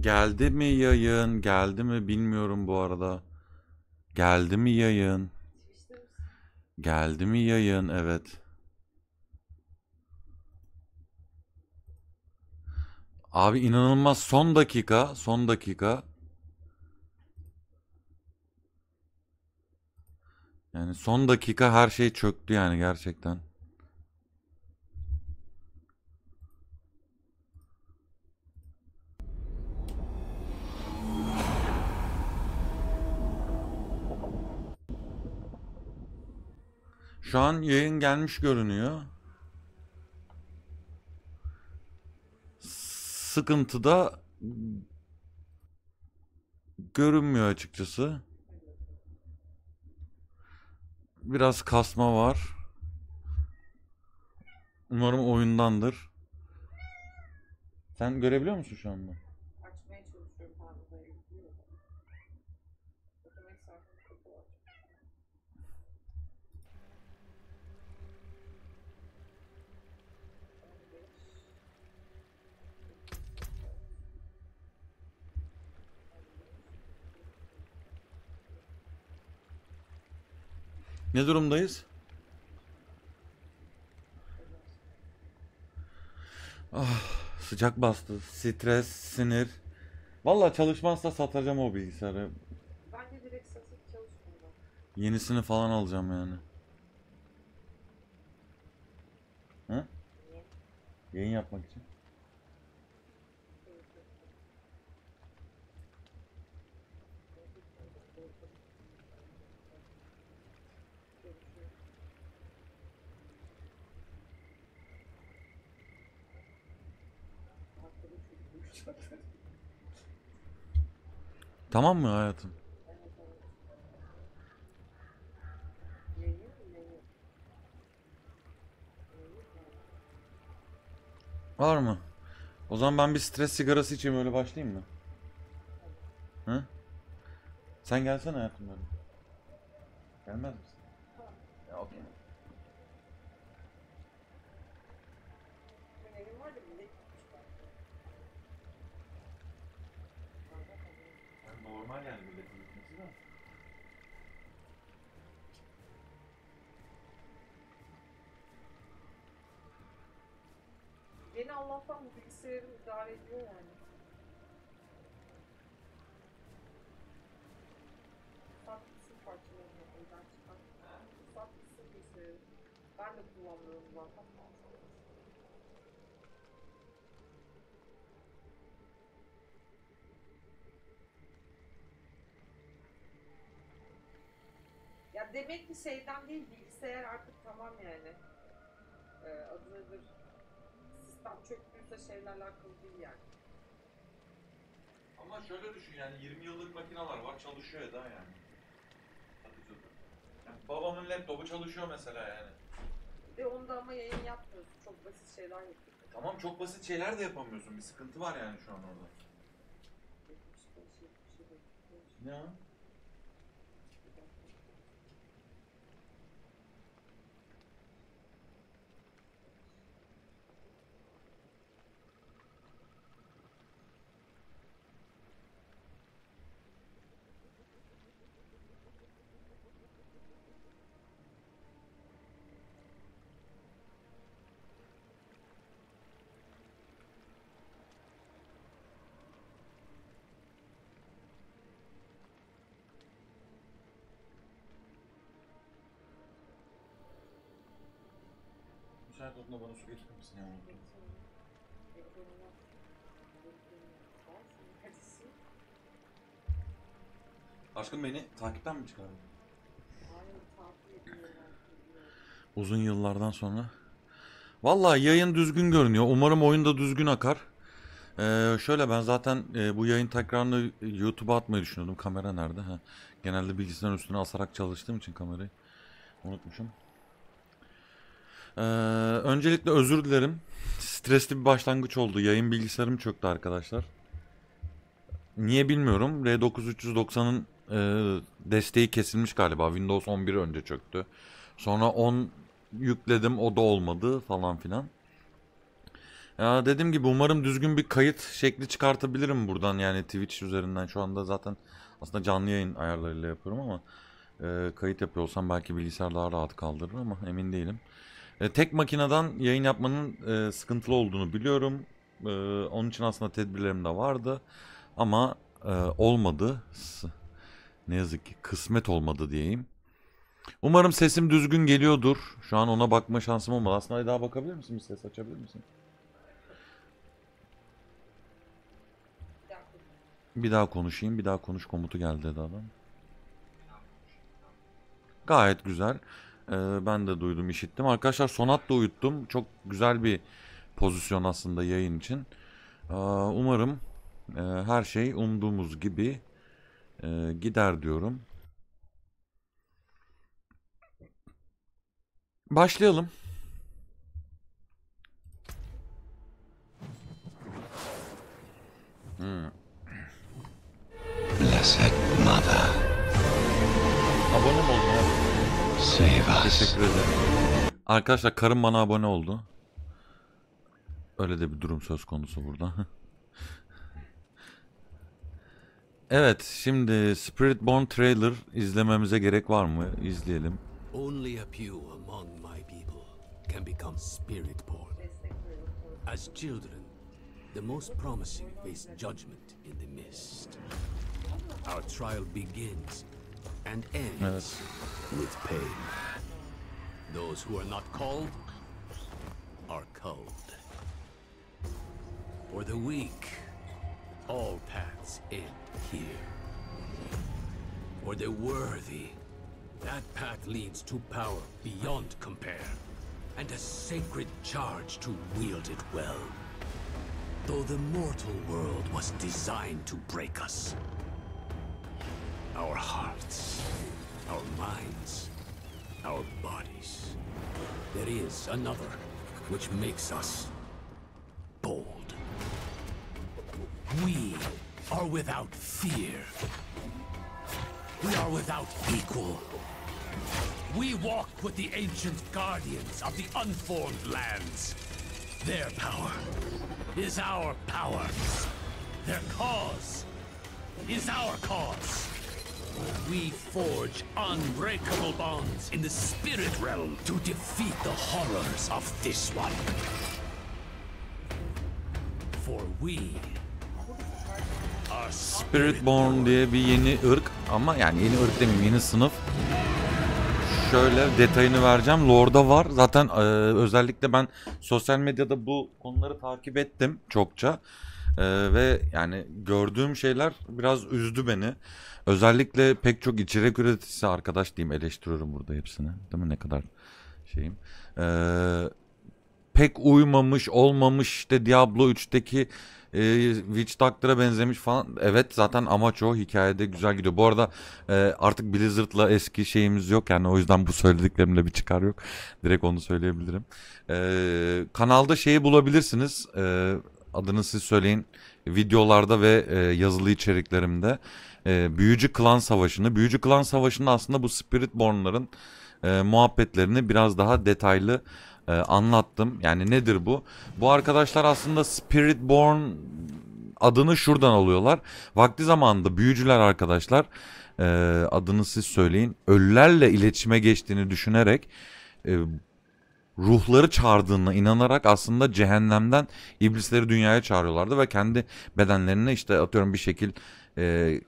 Geldi mi yayın? Geldi mi bilmiyorum bu arada. Geldi mi yayın? Geldi mi yayın? Evet. Abi inanılmaz son dakika, son dakika. Yani son dakika her şey çöktü yani gerçekten. Şu an yayın gelmiş görünüyor. Sıkıntıda görünmüyor açıkçası. Biraz kasma var. Umarım oyundandır. Sen görebiliyor musun şu anda? Açmaya çalışıyorum hafızayı. Gidiyor. Otomatik sayfanın kapalı açık. On beş. Ne durumdayız? Ah, sıcak bastı. Stres, sinir. Vallahi çalışmazsa satacağım o bilgisayarı. Bence direkt satıp çalışmıyor. Yenisini falan alacağım yani. Hı? Yayın yapmak için. Tamam mı hayatım? Var mı? O zaman ben bir stres sigarası içeyim öyle başlayayım mı? Hı? Sen gelsene hayatım benim. Gelmez misin? Ya okey. Normal yani milletin gitmesi de. Beni Allah'tan bu bilgisayarım idare ediyor yani. Sattısın parçalarını oradan çıkan. Sattısın bilgisayarı. Ben de kullanmıyorum zaten. Ya demek ki şeyden değil bilgisayar artık tamam yani. Ee, adı nedir? Sistem çöktüyse şeyle alakalı değil yani. Ama şöyle düşün yani 20 yıllık makineler var çalışıyor daha yani. Yani babamın laptopu çalışıyor mesela yani. Ve onda ama yayın yapmıyorsun. Çok basit şeyler yapıyorsun. Tamam çok basit şeyler de yapamıyorsun. Bir sıkıntı var yani şu an orada. Ne o? Müsait olduğunda bana su getirir misin ya? Aşkım beni takipten mi çıkardın? Uzun yıllardan sonra. Vallahi yayın düzgün görünüyor. Umarım oyun da düzgün akar. Ee, şöyle ben zaten e, bu yayın tekrarını YouTube'a atmayı düşünüyordum. Kamera nerede? Ha. Genelde bilgisayarın üstüne asarak çalıştığım için kamerayı unutmuşum. Ee, öncelikle özür dilerim. Stresli bir başlangıç oldu. Yayın bilgisayarım çöktü arkadaşlar. Niye bilmiyorum. R9390'ın e, desteği kesilmiş galiba. Windows 11 önce çöktü. Sonra 10 yükledim o da olmadı falan filan. Ya dediğim gibi umarım düzgün bir kayıt şekli çıkartabilirim buradan yani Twitch üzerinden şu anda zaten aslında canlı yayın ayarlarıyla yapıyorum ama e, kayıt yapıyor olsam belki bilgisayar daha rahat kaldırır ama emin değilim. E, tek makineden yayın yapmanın e, sıkıntılı olduğunu biliyorum. E, onun için aslında tedbirlerim de vardı ama e, olmadı. Ne yazık ki kısmet olmadı diyeyim. Umarım sesim düzgün geliyordur. Şu an ona bakma şansım olmadı. Aslında daha bakabilir misin? Bir ses açabilir misin? Bir daha konuşayım. Bir daha konuş komutu geldi dedi adam. Gayet güzel. Ee, ben de duydum, işittim. Arkadaşlar Sonat da uyuttum. Çok güzel bir pozisyon aslında yayın için. Ee, umarım e, her şey umduğumuz gibi e, gider diyorum. Başlayalım. Blessed Mother, Abone abi? Save us. Teşekkür ederim. Arkadaşlar karım bana abone oldu. Öyle de bir durum söz konusu burada. evet şimdi Spiritborn trailer izlememize gerek var mı? İzleyelim. Only a few among my people can become spirit born. Destekliyorum. As children, the most promising face judgment in the mist. Our trial begins and ends with pain. Those who are not called are culled. For the weak, all paths end here. For the worthy, that path leads to power beyond compare, and a sacred charge to wield it well. Though the mortal world was designed to break us, our hearts, our minds, our bodies, there is another which makes us bold. We are without fear. We are without equal. We walk with the ancient guardians of the unformed lands. Their power is our power. Their cause is our cause. We forge unbreakable bonds in the spirit realm to defeat the horrors of this one. For we Spiritborn diye bir yeni ırk ama yani yeni ırk demeyeyim yeni sınıf. Şöyle detayını vereceğim. Lore'da var. Zaten e, özellikle ben sosyal medyada bu konuları takip ettim çokça. E, ve yani gördüğüm şeyler biraz üzdü beni. Özellikle pek çok içerik üreticisi arkadaş diyeyim eleştiriyorum burada hepsini. Değil mi ne kadar şeyim. Eee pek uymamış, olmamış işte Diablo 3'teki e, Witch Doctor'a benzemiş falan. Evet zaten amaç o. Hikayede güzel gidiyor. Bu arada e, artık Blizzard'la eski şeyimiz yok. Yani o yüzden bu söylediklerimde bir çıkar yok. Direkt onu söyleyebilirim. E, kanalda şeyi bulabilirsiniz. E, adını siz söyleyin. Videolarda ve e, yazılı içeriklerimde. E, Büyücü Klan Savaşı'nı. Büyücü Klan Savaşı'nda aslında bu Spiritborn'ların e, muhabbetlerini biraz daha detaylı e, anlattım. Yani nedir bu? Bu arkadaşlar aslında Spiritborn adını şuradan alıyorlar. Vakti zamanında büyücüler arkadaşlar e, adını siz söyleyin. Ölülerle iletişime geçtiğini düşünerek e, ruhları çağırdığına inanarak aslında cehennemden iblisleri dünyaya çağırıyorlardı ve kendi bedenlerine işte atıyorum bir şekil e,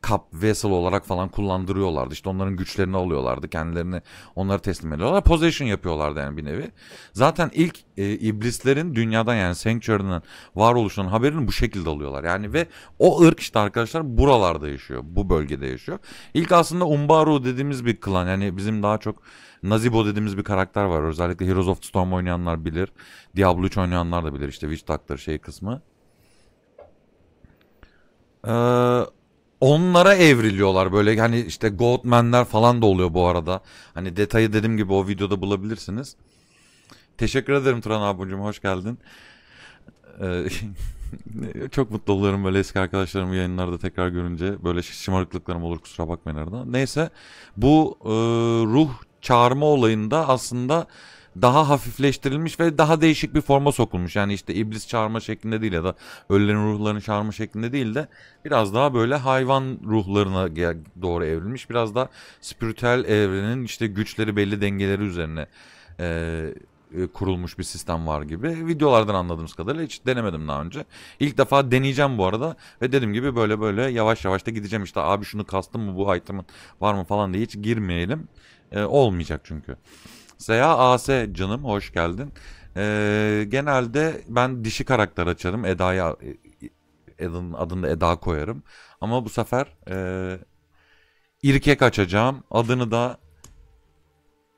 kap vessel olarak falan kullandırıyorlardı. İşte onların güçlerini alıyorlardı. Kendilerini onları teslim ediyorlar. Possession yapıyorlardı yani bir nevi. Zaten ilk e, iblislerin dünyadan yani Sanctuary'nin varoluşunun haberini bu şekilde alıyorlar. Yani ve o ırk işte arkadaşlar buralarda yaşıyor. Bu bölgede yaşıyor. İlk aslında Umbaru dediğimiz bir klan. Yani bizim daha çok Nazibo dediğimiz bir karakter var. Özellikle Heroes of the Storm oynayanlar bilir. Diablo 3 oynayanlar da bilir. İşte Witch Doctor şey kısmı. Ee, onlara evriliyorlar böyle hani işte Goatman'ler falan da oluyor bu arada. Hani detayı dediğim gibi o videoda bulabilirsiniz. Teşekkür ederim Turan abicim hoş geldin. Ee, çok mutlu oluyorum böyle eski arkadaşlarımı yayınlarda tekrar görünce. Böyle şımarıklıklarım olur kusura bakmayın arada. Neyse bu e, ruh çağırma olayında aslında daha hafifleştirilmiş ve daha değişik bir forma sokulmuş. Yani işte iblis çağırma şeklinde değil ya da ölülerin ruhlarını çağırma şeklinde değil de biraz daha böyle hayvan ruhlarına doğru evrilmiş. Biraz da spiritüel evrenin işte güçleri belli dengeleri üzerine e, e, kurulmuş bir sistem var gibi. Videolardan anladığımız kadarıyla hiç denemedim daha önce. İlk defa deneyeceğim bu arada ve dediğim gibi böyle böyle yavaş yavaş da gideceğim işte abi şunu kastım mı bu item'ın var mı falan diye hiç girmeyelim. E, olmayacak çünkü. Seya AS canım hoş geldin. E, genelde ben dişi karakter açarım. Eda'ya Eda'nın adını da Eda koyarım. Ama bu sefer e, irkek açacağım. Adını da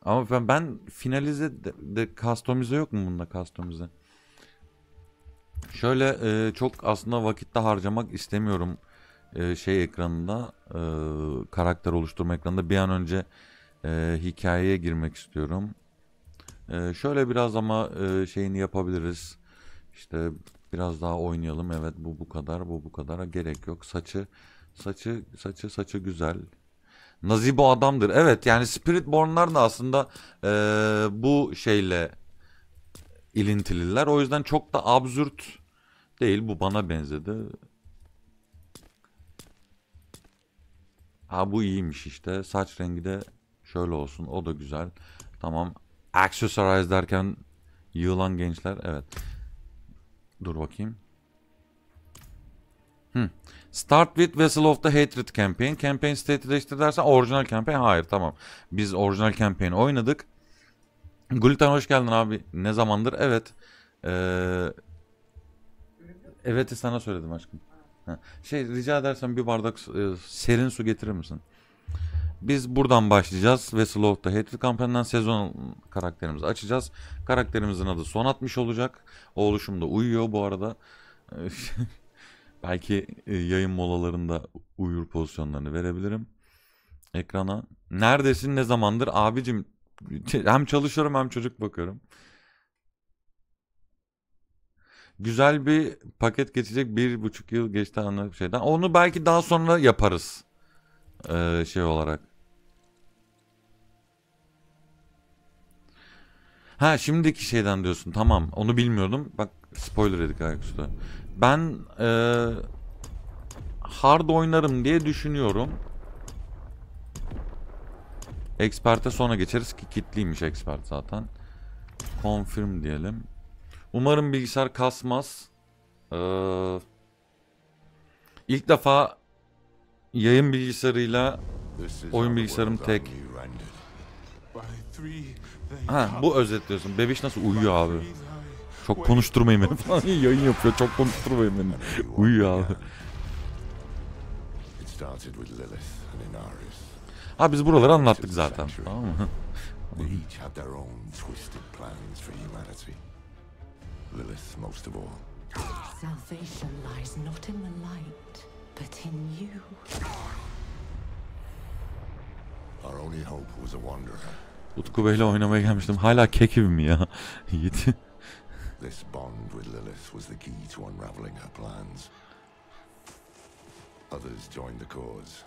ama ben, ben finalize de, de customize yok mu bunda customize? Şöyle e, çok aslında vakitte harcamak istemiyorum e, şey ekranında e, karakter oluşturma ekranında bir an önce e, hikayeye girmek istiyorum. E, şöyle biraz ama e, şeyini yapabiliriz. İşte biraz daha oynayalım. Evet bu bu kadar, bu bu kadar. Gerek yok. Saçı saçı saçı saçı güzel. Nazibo adamdır. Evet yani Spiritborn'lar da aslında e, bu şeyle ilintililer. O yüzden çok da absürt değil. Bu bana benzedi. Ha bu iyiymiş işte. Saç rengi de şöyle olsun. O da güzel. Tamam. Accessorize derken yığılan gençler. Evet. Dur bakayım. Hı. Start with Vessel of the Hatred campaign. Campaign state'i değiştir dersen orijinal campaign. Hayır tamam. Biz orijinal campaign oynadık. Gülten hoş geldin abi. Ne zamandır? Evet. Ee, evet'i sana söyledim aşkım. Şey rica edersen bir bardak e, serin su getirir misin? Biz buradan başlayacağız. Of the Hatred kampanyasından sezon karakterimizi açacağız. Karakterimizin adı son atmış olacak. O oluşumda uyuyor bu arada. Belki e, yayın molalarında uyur pozisyonlarını verebilirim ekrana. Neredesin ne zamandır abicim hem çalışıyorum hem çocuk bakıyorum. Güzel bir paket geçecek bir buçuk yıl geçti anladığım şeyden. Onu belki daha sonra yaparız. Ee, şey olarak. Ha şimdiki şeyden diyorsun. Tamam. Onu bilmiyordum. Bak spoiler yedik ayaküstü. Ben eee hard oynarım diye düşünüyorum. Expert'e sonra geçeriz ki kitliymiş expert zaten. Confirm diyelim. Umarım bilgisayar kasmaz. Ee, ilk defa yayın bilgisayarıyla oyun bilgisayarım tek. Ha bu özetliyorsun. Bebiş nasıl uyuyor abi? Çok konuşturmayın beni falan. Yayın yapıyor. Çok konuşturmayın beni. Uyuyor abi. Ha biz buraları anlattık zaten. Tamam mı? They each had their own twisted plans for humanity. Lilith most of all. Salvation lies not in the light, but in you. Our only hope was a wanderer. Utku Bey'le oynamaya gelmiştim. Hala kek gibi mi ya? Yiğit. This bond with Lilith was the key to unraveling her plans. Others joined the cause.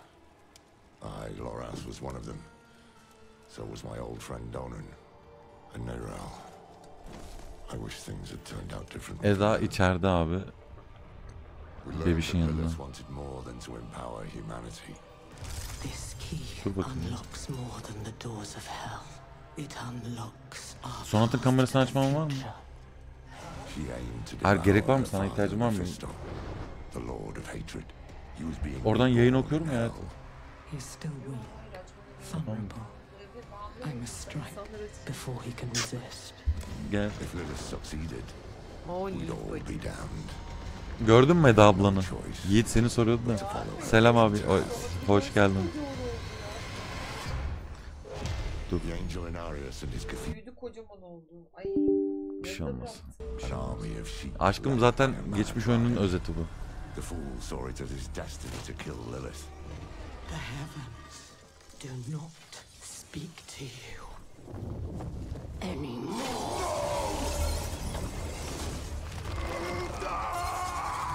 I, Loras, was one of them. So was my old friend Donan and Nerel. I wish things had turned out differently. Eda içeride abi. Bebişin that yanında. Lilith wanted more than to empower humanity. This key unlocks more than the doors of hell. It unlocks our Sonat'ın kamerasını açmam var mı? Hayır, gerek var mı? Sana her ihtiyacım var mı? Mephisto, The Lord of Hatred. He was being Oradan yayın okuyorum ya. hell. He's still weak, vulnerable. I must strike before he can resist. Gel. If Lilith succeeded, we'd all be damned. Gördün mü Eda ablanı? Yiğit seni soruyordu da. Selam abi. Hoş geldin. The angel Inarius and his cathedral, Büyüdü kocaman oldu. Ay. Bir şey olmaz. sheep. Aşkım zaten geçmiş oyunun özeti bu. The fool saw it as his destiny to kill Lilith. The heavens do not speak to you anymore.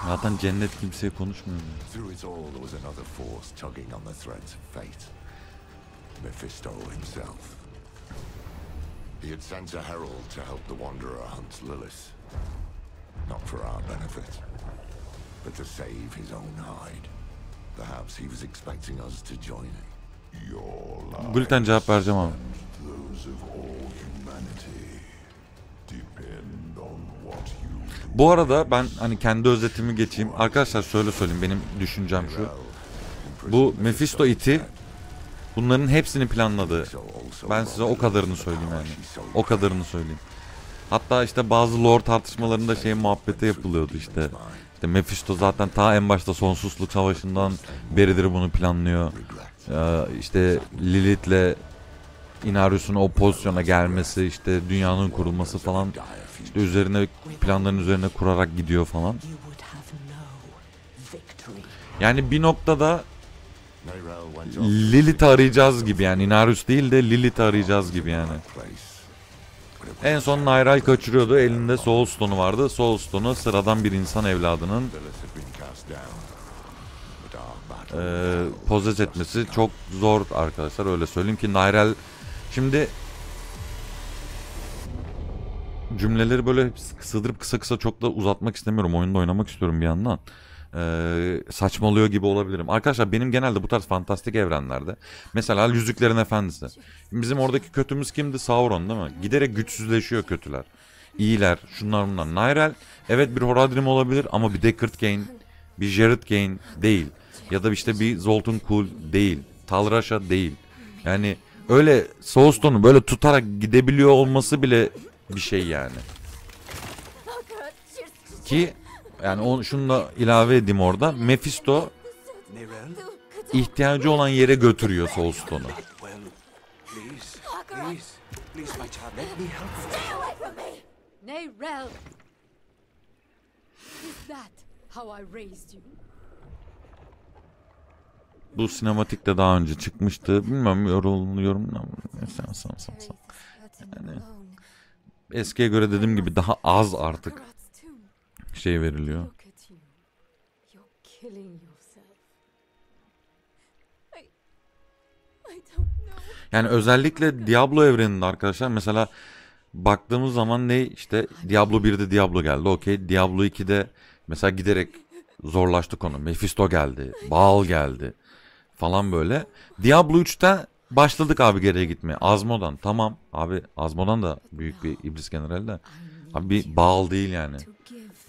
Zaten cennet kimseye konuşmuyor. Through it all, there was another force tugging on the threads of fate. Mephisto himself. He had sent a herald to help the Wanderer hunt Lilith. Not for our benefit, but to save his own hide. Perhaps he was expecting us to join him. Your Gluten cevap vereceğim abi. those of all humanity depend on what you do. Bu arada ben hani kendi özetimi geçeyim. Arkadaşlar şöyle söyleyeyim benim düşüncem şu. Bu Mephisto iti bunların hepsini planladı. Ben size o kadarını söyleyeyim yani. O kadarını söyleyeyim. Hatta işte bazı lore tartışmalarında şey muhabbeti yapılıyordu işte. İşte Mephisto zaten ta en başta sonsuzluk savaşından beridir bunu planlıyor. Ee, işte Lilith'le Inarius'un o pozisyona gelmesi, işte dünyanın kurulması falan işte üzerine planların üzerine kurarak gidiyor falan. Yani bir noktada Lilith'i arayacağız gibi yani Inarius değil de Lilith'i arayacağız gibi yani. En son Nairal kaçırıyordu. Elinde Soul Stone'u vardı. Soul Stone'u sıradan bir insan evladının Lilith e, pozes etmesi çok zor arkadaşlar öyle söyleyeyim ki Nairal şimdi cümleleri böyle sığdırıp kısa kısa çok da uzatmak istemiyorum. Oyunda oynamak istiyorum bir yandan. Ee, saçmalıyor gibi olabilirim. Arkadaşlar benim genelde bu tarz fantastik evrenlerde mesela Yüzüklerin Efendisi. Bizim oradaki kötümüz kimdi? Sauron değil mi? Giderek güçsüzleşiyor kötüler. İyiler, şunlar bunlar. Nyrel evet bir Horadrim olabilir ama bir Deckard Cain, bir Jared Cain değil. Ya da işte bir Zoltun Kull değil. Talrasha değil. Yani öyle Soulstone'u böyle tutarak gidebiliyor olması bile bir şey yani. Ki yani onu şunu da ilave edeyim orada. Mephisto ihtiyacı olan yere götürüyor Soulstone'u. Bu sinematik de daha önce çıkmıştı. Bilmem yorum yorumlar mı? Neyse, sam, sam, sam. Yani eskiye göre dediğim gibi daha az artık. Şey veriliyor. Yani özellikle Diablo evreninde arkadaşlar mesela baktığımız zaman ne işte Diablo 1'de Diablo geldi okey. Diablo 2'de mesela giderek zorlaştı konu. Mephisto geldi. Baal geldi. Falan böyle. Diablo 3'te başladık abi geriye gitmeye. Azmo'dan tamam abi Azmo'dan da büyük bir iblis generali de. Abi bir Baal değil yani.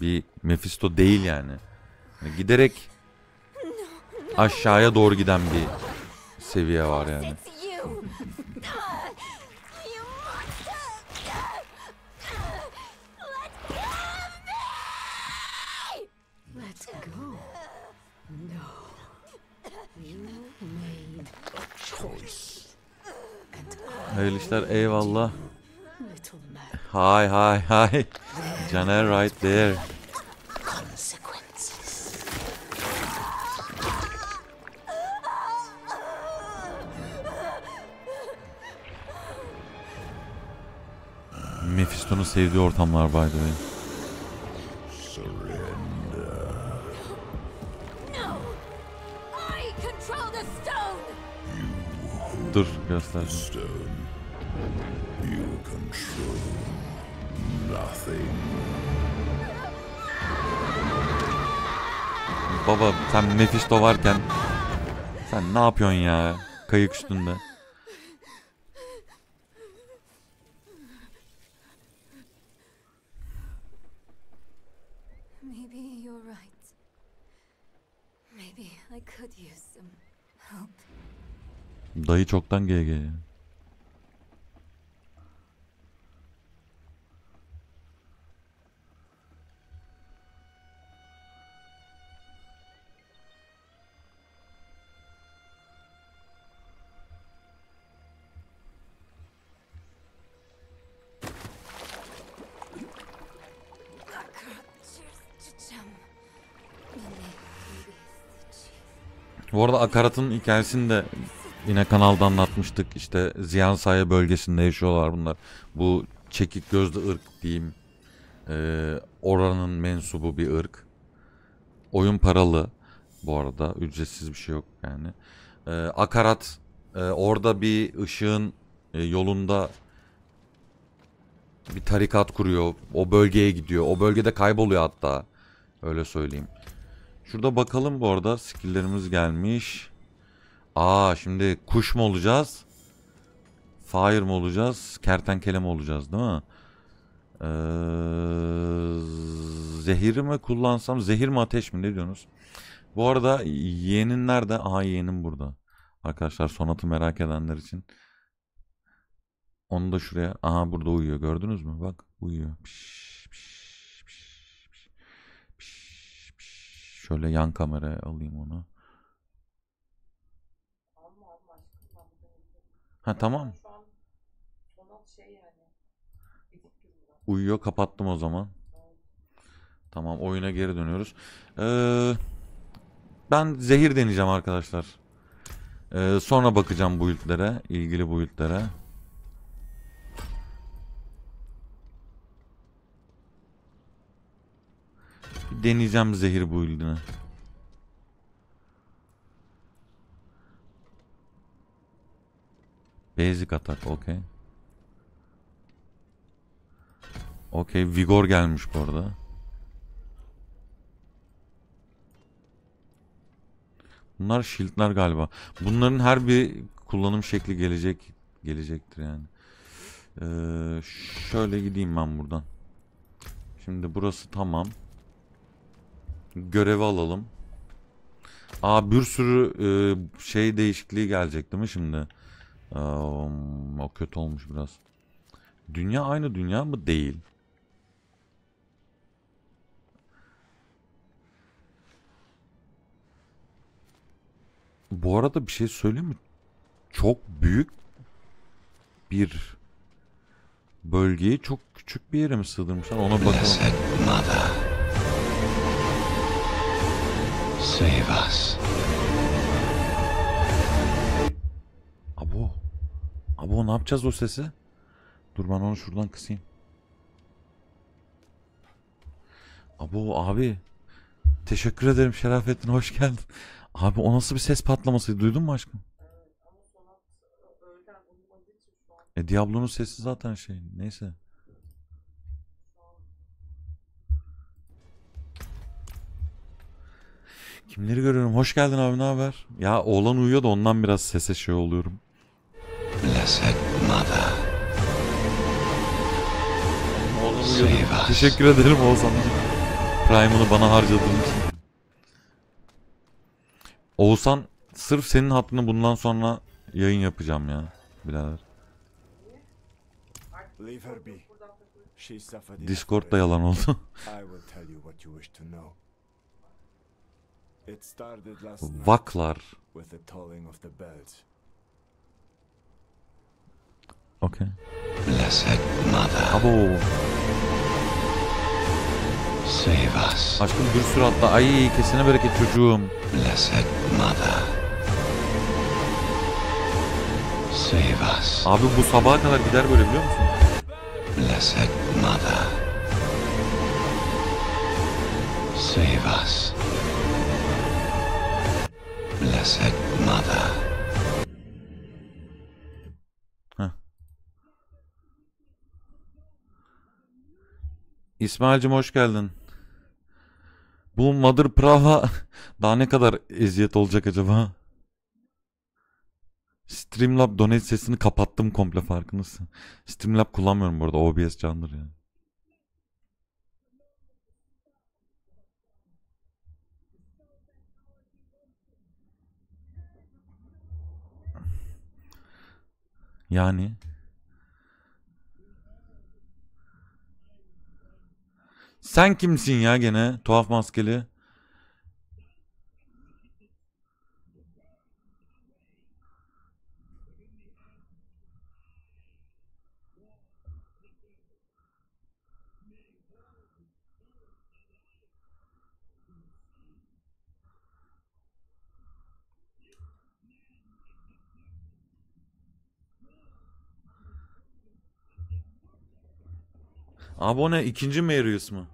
Bir Mephisto değil yani. Yani giderek aşağıya doğru giden bir seviye var yani. Hayırlı işler eyvallah. Hi hi hi. Caner right there. Mephisto'nun sevdiği ortamlar by the way. Dur. Stone. You control nothing. Baba sen Mephisto varken sen ne yapıyorsun ya? Kayık üstünde. Maybe you're right. Maybe I could use some help. Dayı çoktan GG Bu arada Akarat'ın hikayesini de yine kanalda anlatmıştık. İşte Ziyan Saya bölgesinde yaşıyorlar bunlar. Bu çekik gözlü ırk diyeyim. Ee, oranın mensubu bir ırk. Oyun paralı bu arada. Ücretsiz bir şey yok yani. Ee, Akarat e, orada bir ışığın e, yolunda Bir tarikat kuruyor. O bölgeye gidiyor. O bölgede kayboluyor hatta. Öyle söyleyeyim. Şurada bakalım bu arada. Skill'lerimiz gelmiş. Aa şimdi kuş mu olacağız? Fire mı olacağız? Kertenkele mi olacağız değil mi? Ee, zehir mi kullansam? Zehir mi ateş mi? Ne diyorsunuz? Bu arada yeğenin nerede? Aha yeğenim burada. Arkadaşlar sonatı merak edenler için. Onu da şuraya. Aha burada uyuyor. Gördünüz mü? Bak uyuyor. Piş, piş, piş, piş, piş. Şöyle yan kameraya alayım onu. Ha tamam. Uyuyor. Kapattım o zaman. Tamam oyuna geri dönüyoruz. Ee, ben zehir deneyeceğim arkadaşlar. Ee, sonra bakacağım build'lere. ilgili build'lere. Bir deneyeceğim zehir build'ini. Basic atak okey. Okey vigor gelmiş bu arada. Bunlar shield'lar galiba. Bunların her bir kullanım şekli gelecek gelecektir yani. Ee, şöyle gideyim ben buradan. Şimdi burası tamam. Görevi alalım. Aa bir sürü e, şey değişikliği gelecek değil mi şimdi? Aa, o kötü olmuş biraz. Dünya aynı dünya mı? Değil. Bu arada bir şey söyleyeyim mi? Çok büyük bir bölgeyi çok küçük bir yere mi sığdırmışlar? Ona bakalım. Save us. Abo. Abo ne yapacağız o sesi? Dur ben onu şuradan kısayım. Abo abi. Teşekkür ederim Şerafettin hoş geldin. Abi o nasıl bir ses patlamasıydı duydun mu aşkım? E Diablo'nun sesi zaten şey neyse. Kimleri görüyorum? Hoş geldin abi ne haber? Ya oğlan uyuyor da ondan biraz sese şey oluyorum. Blessed Mother, Oğlan uyuyor. Teşekkür ederim Oğuzhan'cığım. Prime'ını bana harcadığın için. Oğuzhan sırf senin hatırına bundan sonra yayın yapacağım ya birader. Discord'da yalan oldu. I will tell you what you wish to know. It started last night Vaklar. Okey. Blessed Mother, Abo. save us. Aşkım bir sürü hatta. Ay kesine bereket çocuğum. Blessed Mother, save us. Abi bu sabaha kadar gider böyle biliyor musun? Blessed Mother, save us. Blessed Mother, Heh. İsmail'cim hoş geldin. Bu Mother Prava daha ne kadar eziyet olacak acaba? Streamlab donate sesini kapattım komple farkındasın. Streamlab kullanmıyorum bu arada. OBS candır yani. Yani Sen kimsin ya gene tuhaf maskeli? Abone ikinci Marius mu?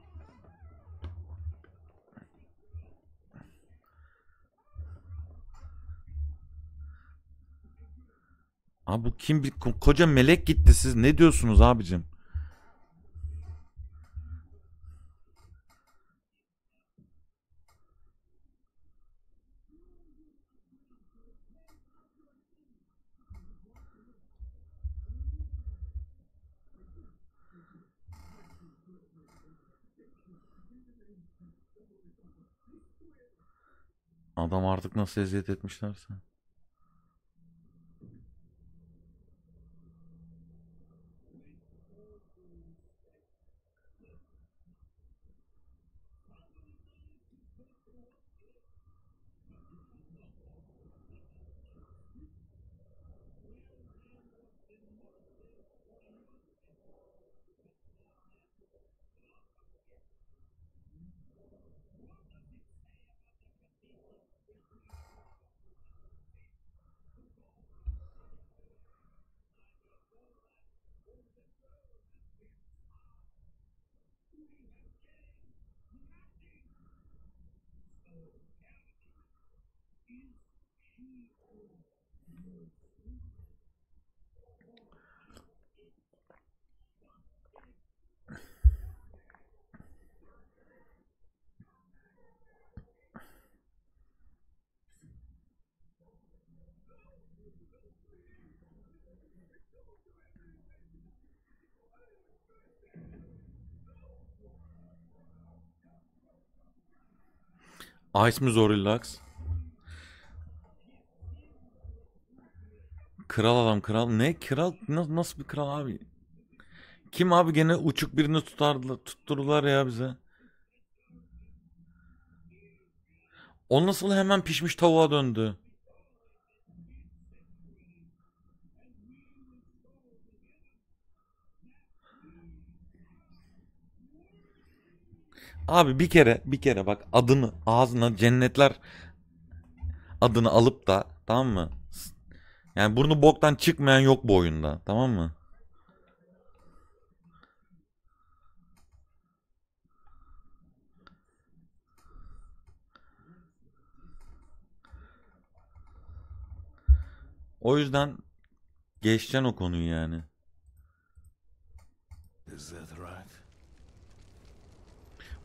Abi bu kim koca melek gitti siz ne diyorsunuz abicim? Adam artık nasıl eziyet etmişlerse. Ice mi zor relax? Kral adam kral. Ne kral? Na- Nasıl bir kral abi? Kim abi gene uçuk birini tutardılar, tutturdular ya bize. O nasıl hemen pişmiş tavuğa döndü? Abi bir kere bir kere bak adını ağzına cennetler adını alıp da tamam mı? Yani burnu boktan çıkmayan yok bu oyunda tamam mı? O yüzden geçeceksin o konuyu yani.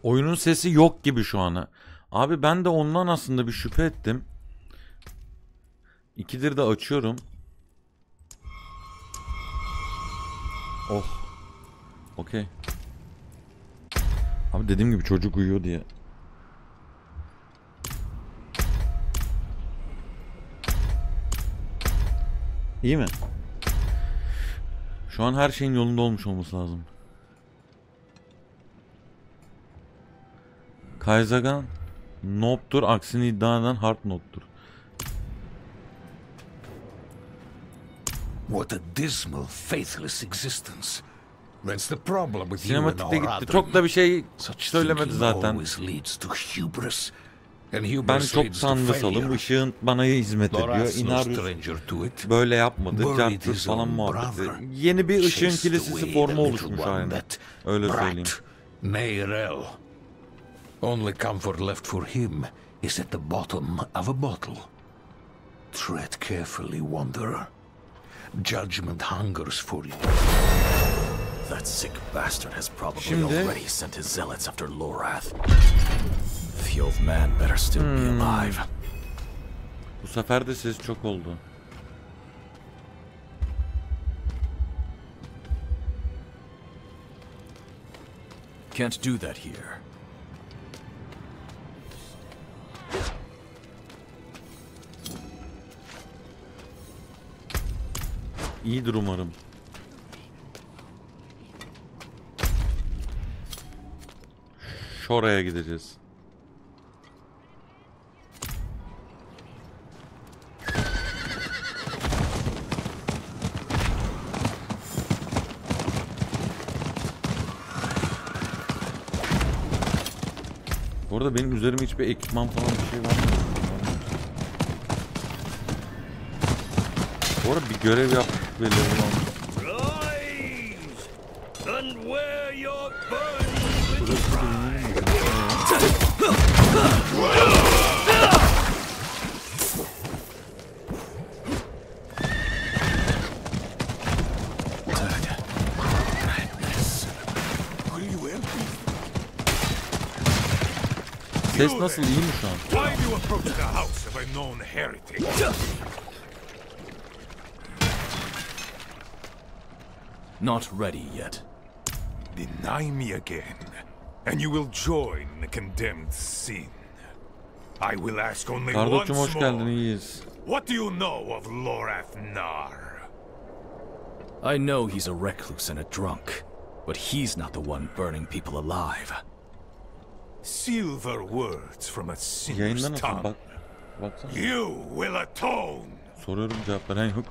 Oyunun sesi yok gibi şu ana. Abi ben de ondan aslında bir şüphe ettim. İkidir de açıyorum. Oh. Okey. Abi dediğim gibi çocuk uyuyor diye. İyi mi? Şu an her şeyin yolunda olmuş olması lazım. Kaizagan noob'tur. Aksini iddia eden hard noob'tur. What a dismal, faithless existence. That's the problem with Sinematikte gitti. Çok da bir şey Such söylemedi zaten. always leads to hubris. And Ben hubris çok tanrısalım. Işığın bana hizmet ediyor. Inarius böyle yapmadı. His falan muhabbeti. Yeni bir ışığın kilisesi formu oluşmuş that Öyle söyleyeyim. Neyrel. Only comfort left for him is at the bottom of a bottle. Tread carefully, Wanderer. Judgment hungers for you. That sick bastard has probably Şimdi- already sent his zealots after Lorath. The old man better still Hmm. be alive. Bu sefer de ses çok oldu. Can't do that here. İyidir umarım. Şoraya gideceğiz. Bu arada benim üzerimde hiçbir ekipman falan bir şey var mı? Bu arada bir görev yap ve level almış. Rise and wear your burden Burası bilmiyorum mu? Are you in? Ses nasıl iyi mi şu an? Why do you approach the house of a known heretic? Not ready yet. Deny me again, and you will join the condemned sin. I will ask only Kardokçum once geldin more. iyiyiz. What do you know of Lorath Nar? I know he's a recluse and a drunk, but he's not the one burning people alive. Silver words from a sinner's tongue. bak. You will atone. Soruyorum cevap veren yok.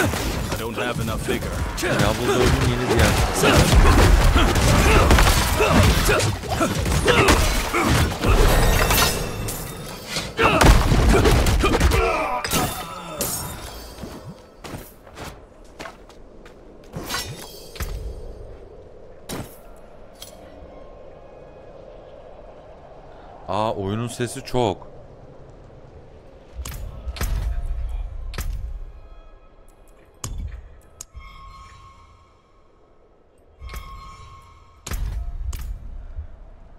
I don't have enough vigor. Diablo 4'ün yeni diğer. Aa oyunun sesi çok.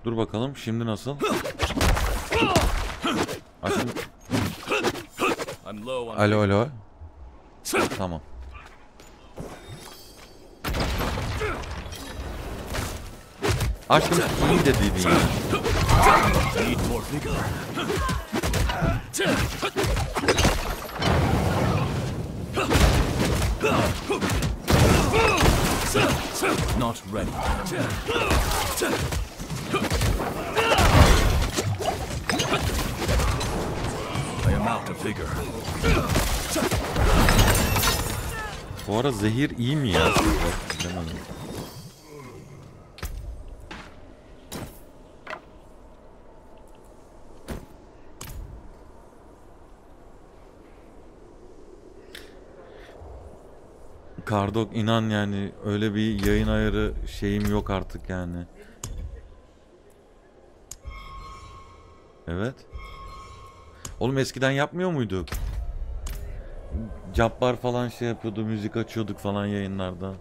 Dur bakalım şimdi nasıl? Açın. Alo alo. Tamam. Aşkım iyi dediydin ya. Need more vigor. Not ready. Bu ara zehir iyi mi ya? Kardok inan yani öyle bir yayın ayarı şeyim yok artık yani. Evet. Oğlum eskiden yapmıyor muyduk? Cabbar falan şey yapıyordu, müzik açıyorduk falan yayınlarda.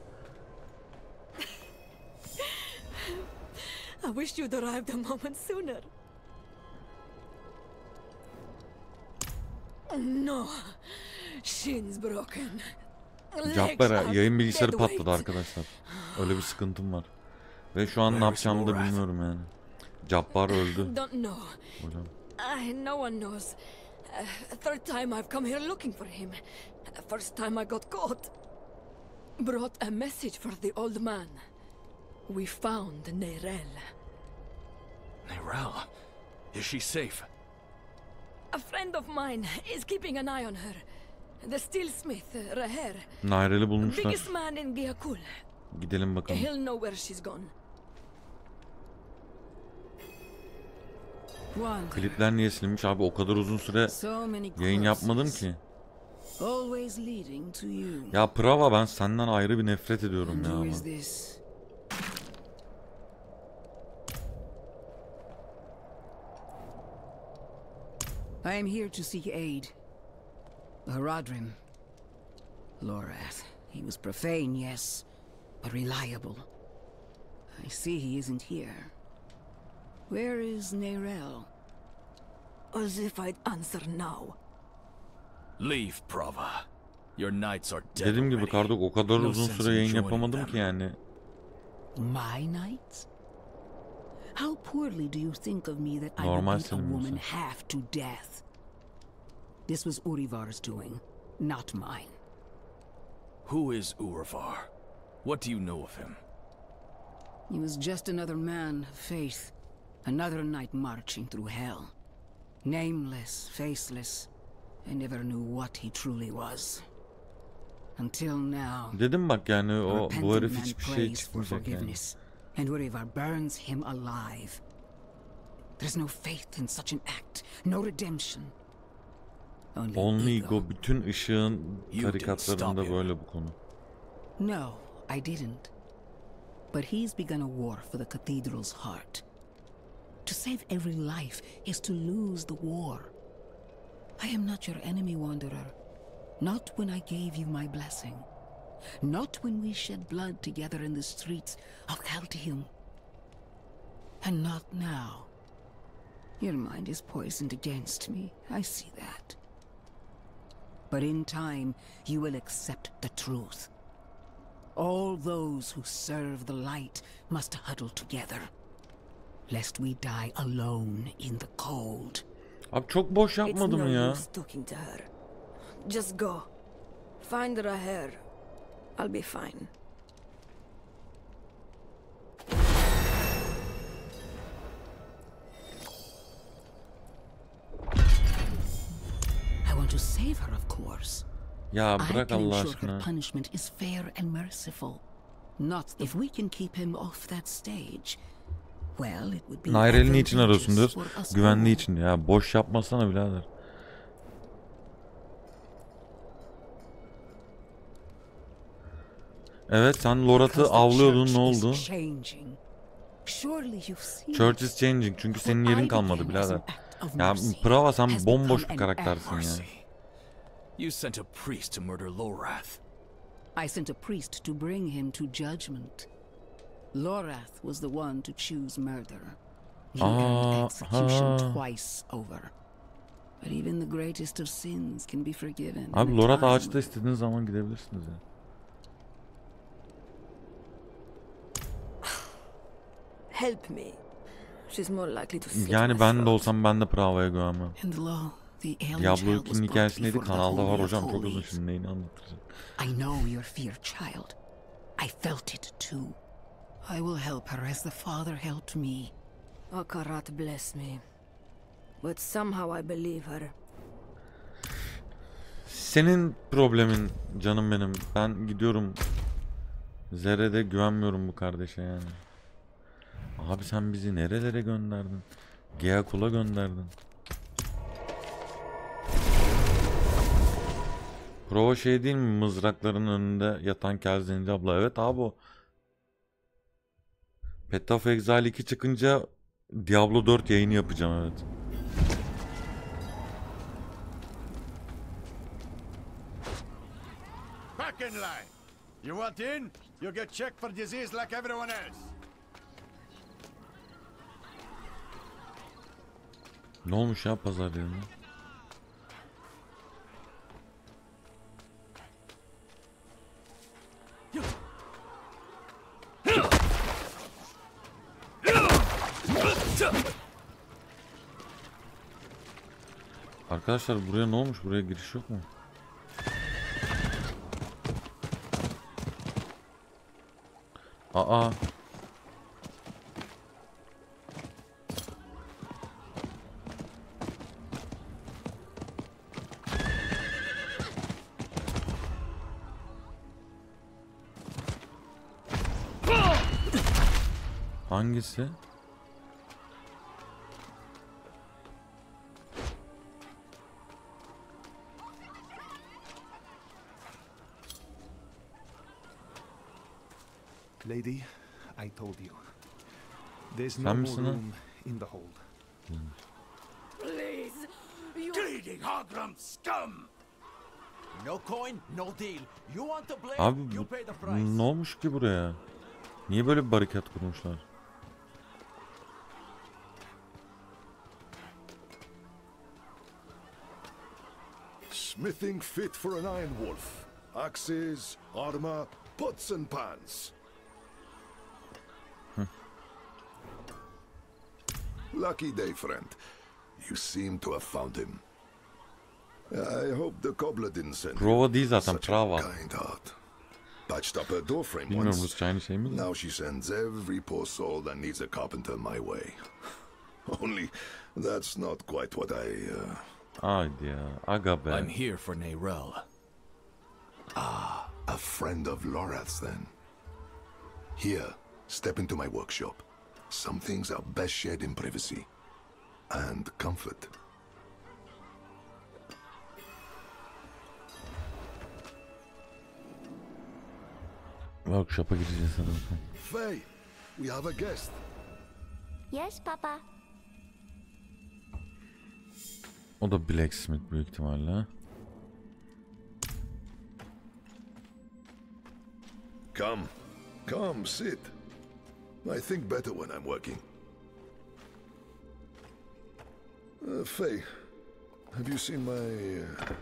I wish you'd arrived a moment sooner. No. Shins broken. Cabbar'a yayın bilgisayarı patladı arkadaşlar. Öyle bir sıkıntım var. Ve şu an ne yapacağımı da bilmiyorum yani. Cabbar öldü. Don't know. Hocam. I, no one knows. Uh, third time I've come here looking for him. First time I got caught. Brought a message for the old man. We found Neyrel. Neyrel, is she safe? A friend of mine is keeping an eye on her. The steelsmith, uh, Reher. Nairel'i bulmuşlar. Biggest man in Giakul. Gidelim bakalım. He'll know where she's gone. Klipler niye silinmiş abi? O kadar uzun süre yayın yapmadım ki. Ya Prava ben senden ayrı bir nefret ediyorum ya ama. I am here to seek aid. Haradrim. Lorath. He was profane, yes, but reliable. I see he isn't here. Where is Neyrel? As if I'd answer now. Leave, Prava. Your knights are dead Dediğim gibi already. Kardok o kadar No uzun sense süre in yayın joining yapamadım ki yani. My knights? How poorly do you think of me that I Normal would beat a woman half to death? This was Urivar's doing, not mine. Who is Uravar? What do you know of him? He was just another man of faith, another night marching through hell. Nameless, faceless. I never knew what he truly was. Until now. Dedim bak yani o bu herif hiçbir şey çıkmayacak yani. and Urivar burns him alive. There's no faith in such an act, no redemption. Only, Only ego. Bütün ışığın tarikatlarında böyle bu konu. No, I didn't. But he's begun a war for the cathedral's heart. To save every life is to lose the war. I am not your enemy, Wanderer. Not when I gave you my blessing. Not when we shed blood together in the streets of Haltium. And not now. Your mind is poisoned against me. I see that. But in time, you will accept the truth. All those who serve the light must huddle together. Lest we die alone in the cold. Abi çok boş It's yapmadı no mı ya? use talking to her. Just go. Find Raher. I'll be fine. I want to save her, of course. Ya I bırak can Allah ensure her punishment is fair and merciful. Not if we can keep him off that stage. Well, it would be Nairel'i niçin arıyorsun diyoruz. Güvenliği için. Ya boş yapmasana birader. Evet sen Lorat'ı avlıyordun ne oldu? Church is changing çünkü senin yerin kalmadı birader. Ya Prava sen bomboş bir karaktersin ya. You sent a priest to murder Lorath. I sent a priest to bring him to judgment. Lorath was the one to choose murder. He earned Ah, execution ha. twice over. But even the greatest of sins can be forgiven. Abi a Lorat time ağaçta istediğiniz zaman gidebilirsiniz ya. Help me. She's more likely to Yani ben de olsam ben de Prava'ya güvenmem. Diablo child was 2'nin brought hikayesi neydi? Kanalda var hocam çok uzun şimdi neyini anlatacağım. I know your fear, child. I felt it too. I will help her as the father helped me. Akarat bless me. But somehow I believe her. Senin problemin canım benim. Ben gidiyorum. Zerre'de güvenmiyorum bu kardeşe yani. Abi sen bizi nerelere gönderdin? Geakul'a gönderdin. Prova şey değil mi? Mızrakların önünde yatan Kelzenci abla. Evet abi o. Path of Exile 2 çıkınca Diablo 4 yayını yapacağım evet. Back in line. You want in? You get checked for disease like everyone else. Ne olmuş ya pazar yerine? Arkadaşlar buraya ne olmuş? Buraya giriş yok mu? Aa. Hangisi? Told you. There's no more room in the hold. Please! You... Bleeding Hogrum scum! No coin, no deal. You want to play? Abi you pay the price. ne olmuş ki buraya? Niye böyle bir barikat kurmuşlar? Smithing fit for an Iron Wolf. Axes, armor, pots and pans. Lucky day, friend. You seem to have found him. I hope the cobbler didn't send Prova you. değil zaten, Such a prava. kind heart. Patched up her doorframe Bilmiyorum once. Rusça aynı şey mi? Now she sends every poor soul that needs a carpenter my way. Only that's not quite what I. Uh... Haydi ya. Aga be. I'm here for Neyrel. Ah, a friend of Lorath's then. Here, step into my workshop. Some things are best shared in privacy. And comfort. Workshop'a gireceğiz hadi. Faye, we have a guest. Yes, Papa. O da blacksmith büyük ihtimalle. Come. Come, sit. I think better when I'm working. Uh, Faye, have you seen my... Uh...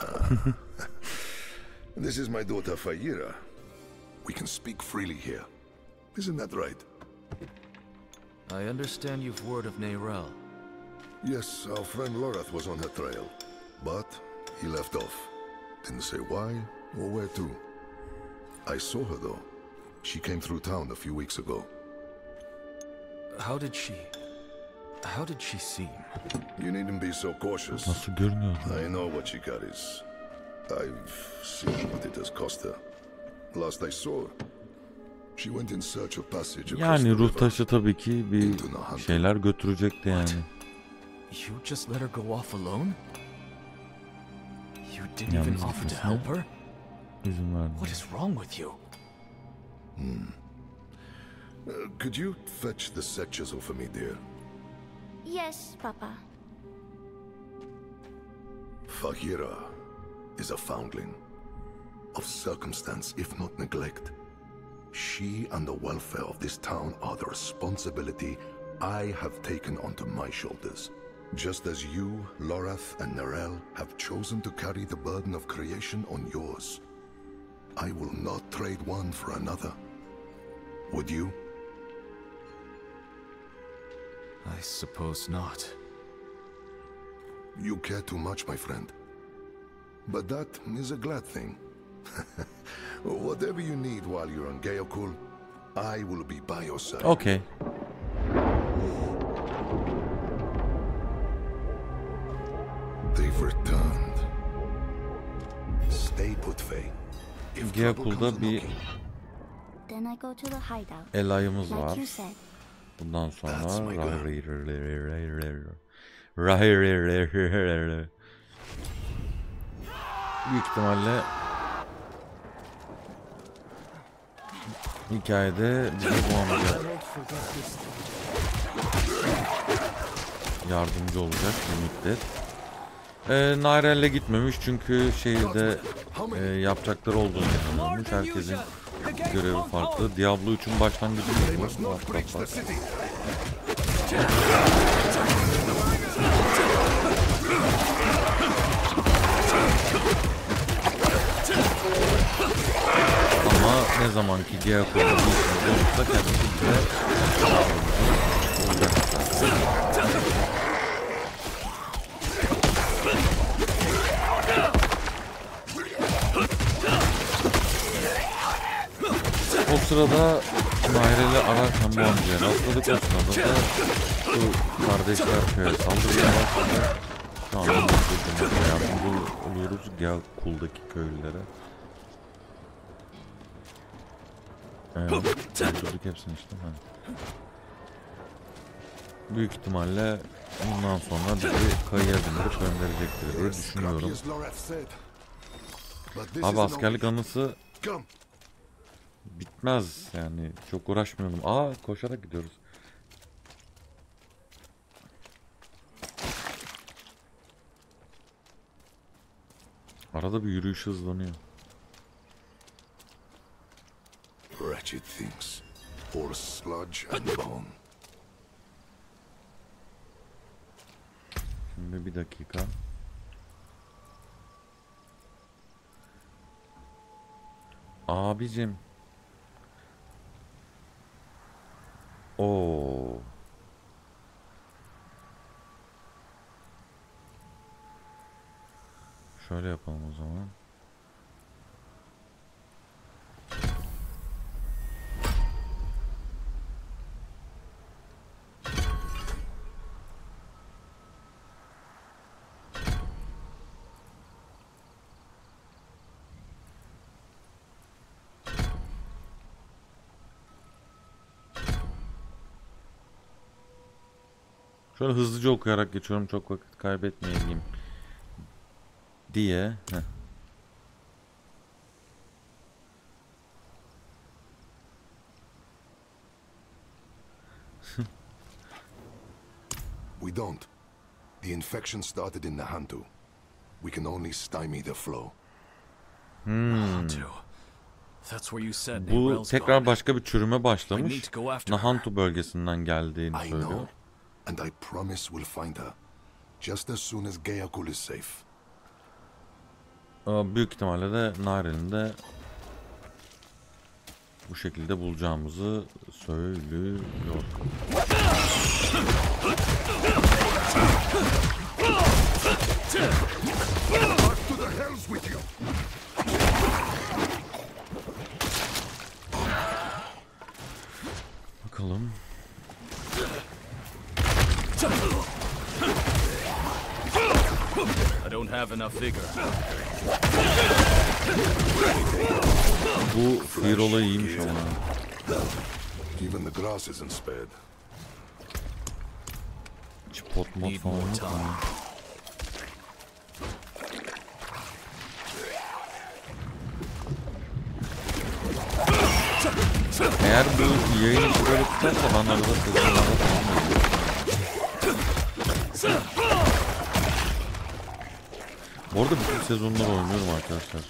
Ah. this is my daughter, Fayira. We can speak freely here. Isn't that right? I understand you've word of Neyrel. Yes, our friend Lorath was on her trail, but he left off. Didn't say why or where to. I saw her though. She came through town a few weeks ago. How did she... How did she seem? You needn't be so cautious. Nasıl görünüyor? I know what she carries. I've seen what it has cost her. Last I saw she went in search of passage across Yani the ruh river. taşı tabii ki bir şeyler götürecekti yani. You just let her go off alone? You didn't even offer to help her? İzin verdim. What is wrong with you? Uh, could you fetch the set chisel for me, dear? Yes, Papa. Fahira is a foundling. Of circumstance, if not neglect. She and the welfare of this town are the responsibility I have taken onto my shoulders. Just as you, Lorath, and Nerel have chosen to carry the burden of creation on yours. I will not trade one for another. Would you? I suppose not. You care too much, my friend. But that is a glad thing. Whatever you need while you're on Geokul, I will be by your side. Okey. They've returned. Stay put, Faye. Geokul'da bir knocking, Then I go to the hideout. el ayımız like var. Bundan sonra büyük ihtimalle hikayede bize bu amca yardımcı olacak bir müddet. Ee, Nairel'le gitmemiş çünkü şehirde e, yapacakları olduğunu inanıyormuş. Herkesin görevi farklı. Diablo 3'ün başlangıcı bu? Bak. Ama ne zaman ki Geokul'da bir işimiz olursa kendisi bize olacak. Sırada Nairel'i ararken bu amcaya rastladık. O sırada da bu kardeşler köye saldırmaya başladı. Şu anda şekilde yardımcı oluyoruz Geokul'daki köylülere. Evet, öldürdük hepsini işte. Ha. Büyük ihtimalle bundan sonra bizi kayıya bindirip gönderecektir diye düşünüyorum. Abi askerlik anısı. Bitmez yani çok uğraşmıyordum. Aa koşarak gidiyoruz. Arada bir yürüyüş hızlanıyor. Wretched things. Horse sludge and bone. Şimdi bir dakika. Abicim. Oo. Şöyle yapalım o zaman. Şöyle hızlıca okuyarak geçiyorum çok vakit kaybetmeyeyim diye. Heh. We don't. The infection started in Nahantu. We can only stymie the flow. Hmm. That's where you said Bu tekrar başka bir çürüme başlamış. Nahantu bölgesinden geldiğini söylüyor. And I promise we'll find her. Just as soon as Geakul is safe. Büyük ihtimalle de Naril'in de bu şekilde bulacağımızı söylüyor. Bakalım. Don't have enough vigor. Bu Firol'a iyiymiş ama. Even the grass isn't spared. Hiç pot mod falan yok mu? Eğer bu yayın böyle tutarsa ben arada sezonlarda falan oynayacağım. Bu arada bütün sezonları oynuyorum arkadaşlar.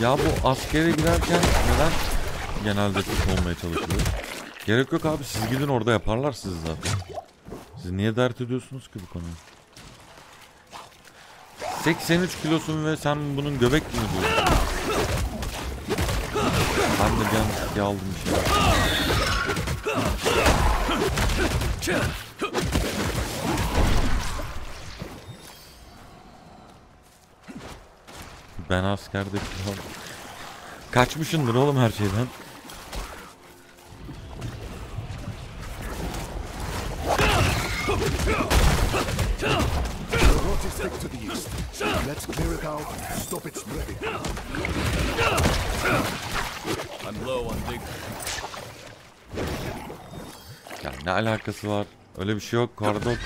Ya bu askere giderken neden genelde Türk olmaya çalışılıyor? Gerek yok abi siz gidin orada yaparlar sizi zaten. Siz niye dert ediyorsunuz ki bu konuyu? 83 kilosun ve sen bunun göbek mi diyorsun? Ben de bir an aldım şey. Ben askerde kilo aldım. Kaçmışındır oğlum her şeyden. Alakası var? Öyle bir şey yok Kardok.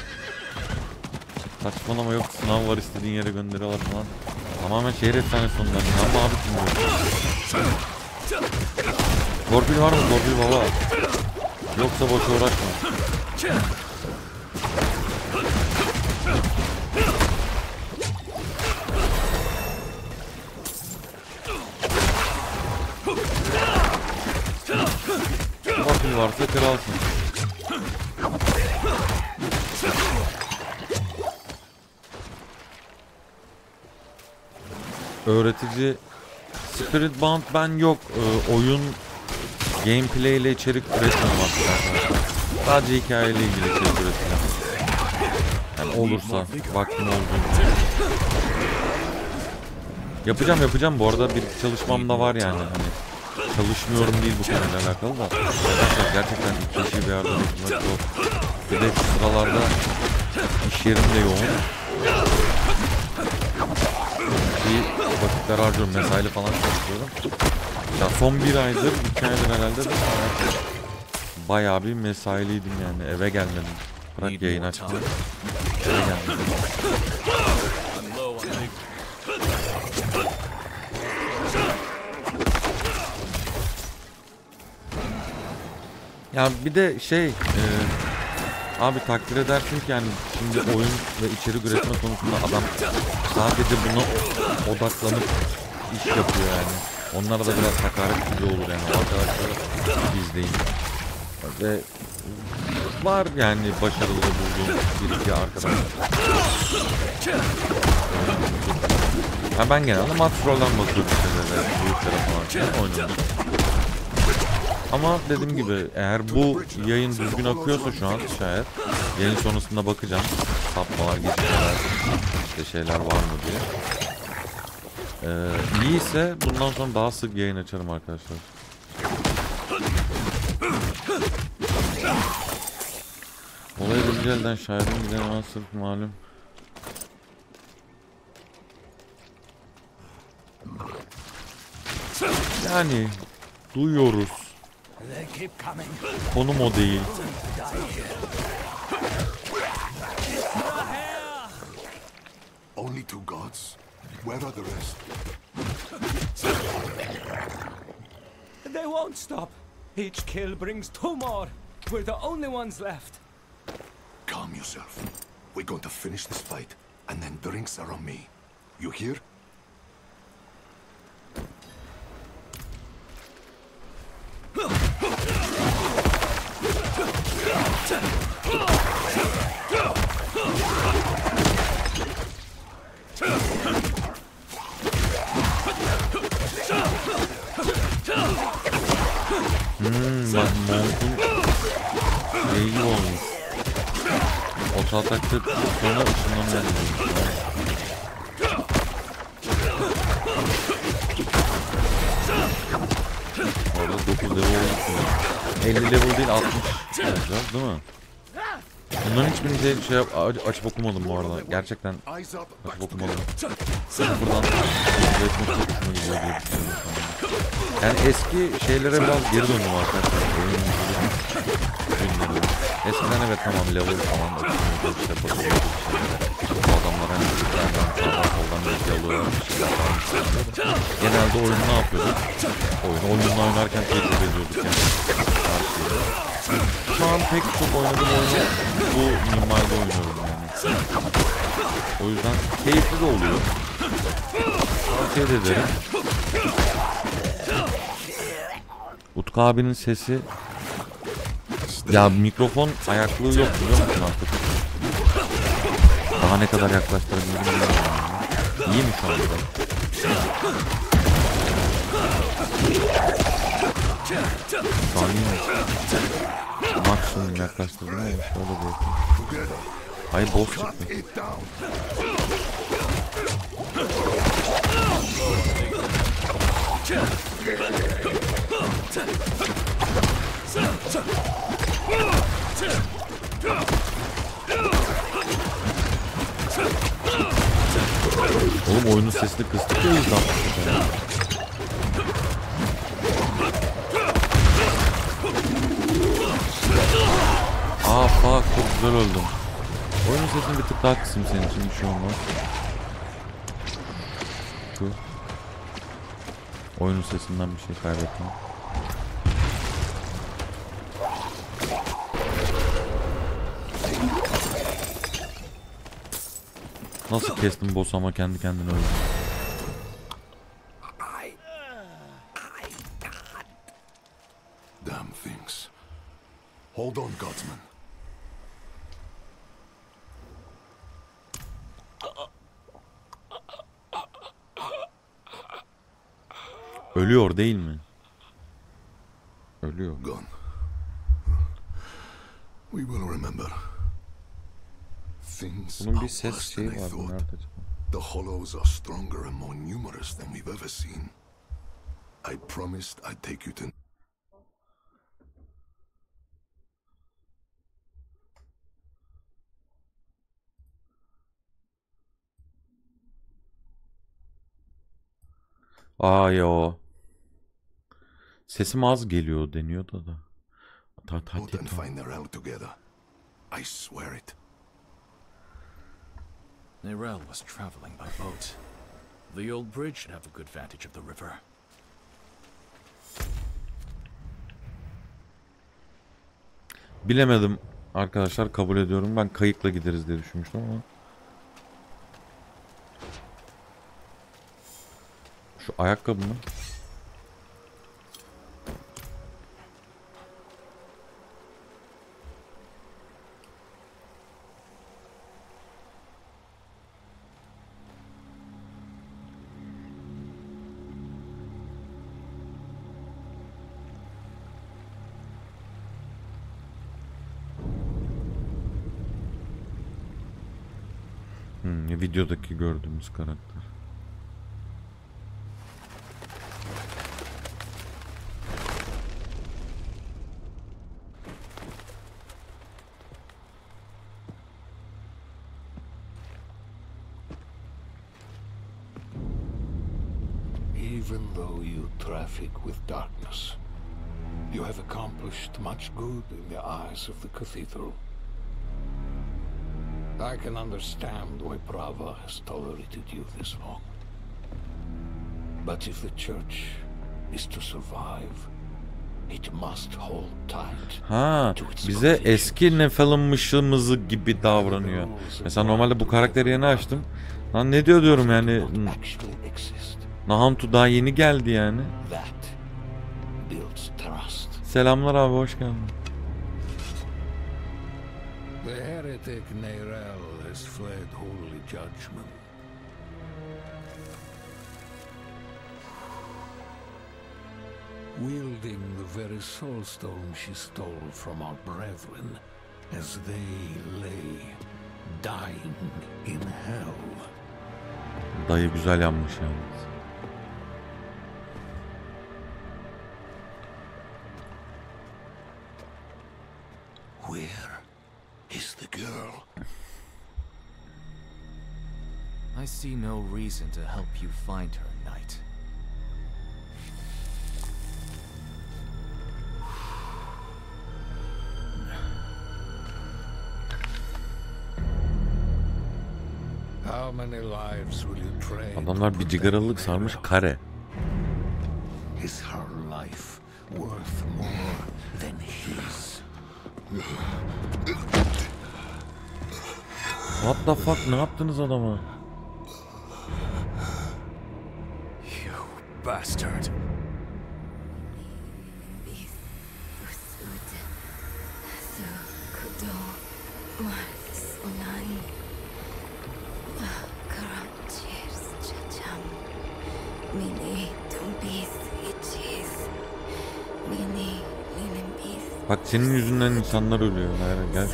Saçmalama yok sınav var istediğin yere gönderiyorlar falan. Tamamen şehir efsanesi onlar. İnanma abi kim. Torpil var mı? Torpil baba. Yoksa boş uğraşma. Torpil varsa kralsın. Öğretici Spirit Bound ben yok. Ee, oyun gameplay ile içerik üretmiyorum arkadaşlar. Sadece hikayeyle ilgili içerik üretiyorum. Yani olursa vaktim olduğunda. Yapacağım yapacağım bu arada bir çalışmam da var yani hani çalışmıyorum değil bu konuyla alakalı da arkadaşlar gerçekten iki işi bir arada yapmak zor. Bir de sıralarda iş yerimde yoğun. Bir vakitler harcıyorum mesaili falan çalışıyorum. Ya son bir aydır, iki aydır herhalde de bayağı bir mesailiydim yani eve gelmedim. Bırak yayın açtım. Eve gelmedim. Ya bir de şey e, abi takdir edersin ki yani şimdi oyun ve içerik üretme konusunda adam sadece buna odaklanıp iş yapıyor yani. Onlara da biraz hakaret gibi olur yani o arkadaşları izleyin. Ve var yani başarılı bulduğum bir iki arkadaş. Ha ben genelde Maxroll'dan bakıyorum şeylere, büyüklere falan oynuyorum. Ama dediğim gibi eğer bu yayın düzgün akıyorsa şu an şayet yayın sonrasında bakacağım. Sapmalar, gecikmeler, işte şeyler var mı diye. Ee, iyiyse bundan sonra daha sık yayın açarım arkadaşlar. Olay birinci elden şahidim bir de hemen sırf malum. Yani duyuyoruz. They keep coming. Konum o değil. Only two gods? Where are the rest? They won't stop. Each kill brings two more. We're the only ones left. Calm yourself. We're going to finish this fight, and then drinks are on me. You hear? 음, 맞, 맞. 레이원. 어서 아까 그, 전화, 전화, 전화, 전화. 50 level değil 60 olacağız değil mi? Bunların hiçbirini şey, şey yap, aç- açıp okumadım bu arada. Gerçekten açıp okumadım. Sırf buradan. Yani eski şeylere biraz geri döndüm arkadaşlar. Oyun oyunları. Eskiden evet tamam level falan okunuyordu işte şeylere. Bu adamlar hani tane sağdan soldan bilgi alıyorlar bir şeyler falan. Genelde oyunu ne yapıyorduk? Oyunu oyunla oynarken tecrübe ediyorduk yani. Karşıyla. Şu an pek çok oynadığım oyunu bu minvalde oynuyorum yani. O yüzden keyifli de oluyor. Tavsiye de ederim. Utku abinin sesi ya mikrofon ayaklığı yok biliyor musun artık? Daha ne kadar yaklaştırabilirim bilmiyorum. İyi mi şu anda? Mi? Maksimum yaklaştırdım ama şöyle bir yapayım. Hayır boss çıktı. Oğlum oyunun sesini kıstık ya yüzden. Fuck çok güzel öldüm. Oyunun sesini bir tık daha kısayım senin için bir şey olmaz. Şu. Oyunun sesinden bir şey kaybettim. Nasıl kestim boss ama kendi kendine öldü. Ölüyor değil mi? Ölüyor. Gone. We will remember. Things Bunun bir ses şeyi var. thought. The Hollows are stronger and more numerous than we've ever seen. I promised I'd take you to. Aa yo. Sesim az geliyor deniyor da da. Ta ta and find Nerel together. I swear it. Nerel was traveling by boat. The old bridge should have a good vantage of the river. Bilemedim arkadaşlar kabul ediyorum. Ben kayıkla gideriz diye düşünmüştüm ama. Şu ayakkabı mı? Videodaki gördüğümüz karakter. Even though you traffic with darkness, you have accomplished much good in the eyes of the cathedral. I can understand why Brava has tolerated you this long. But if the church is to survive, it must hold tight. Ha, bize eski Nephilim'mışımızı gibi davranıyor. Mesela normalde bu karakteri yeni açtım. Lan ne diyor diyorum yani. Nahantu daha yeni geldi yani. Selamlar abi hoş geldin. heretic Nerel has fled holy judgment. Wielding the very soul stone she stole from our brethren as they lay dying in hell. Dayı güzel yanmış yalnız. Where is the girl? I see no reason to help you find her, Knight. How many lives will you trade? Adamlar bir cigaralık sarmış kare. Is her life worth more than his? What the fuck ne yaptınız adama? You bastard. Bak senin yüzünden insanlar ölüyor. Naira gel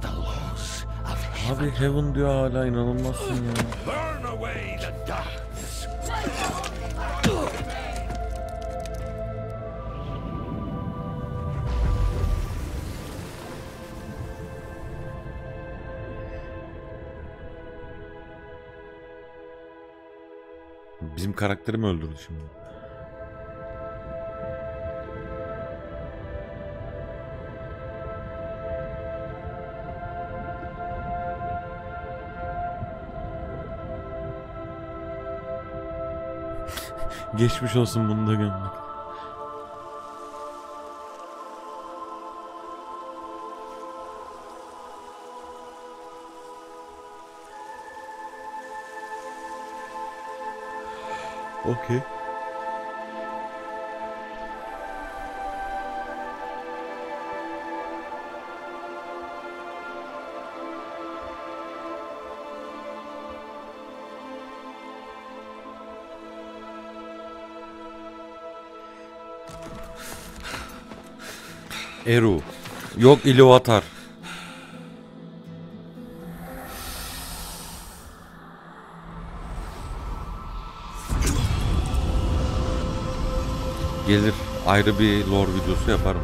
the laws of Abi Heaven. Diyor hala inanılmazsın ya. Bizim karakteri öldürdü şimdi? Geçmiş olsun bunu da gömmek. Okey. Eru. Yok Iluvatar. Gelir ayrı bir lore videosu yaparım.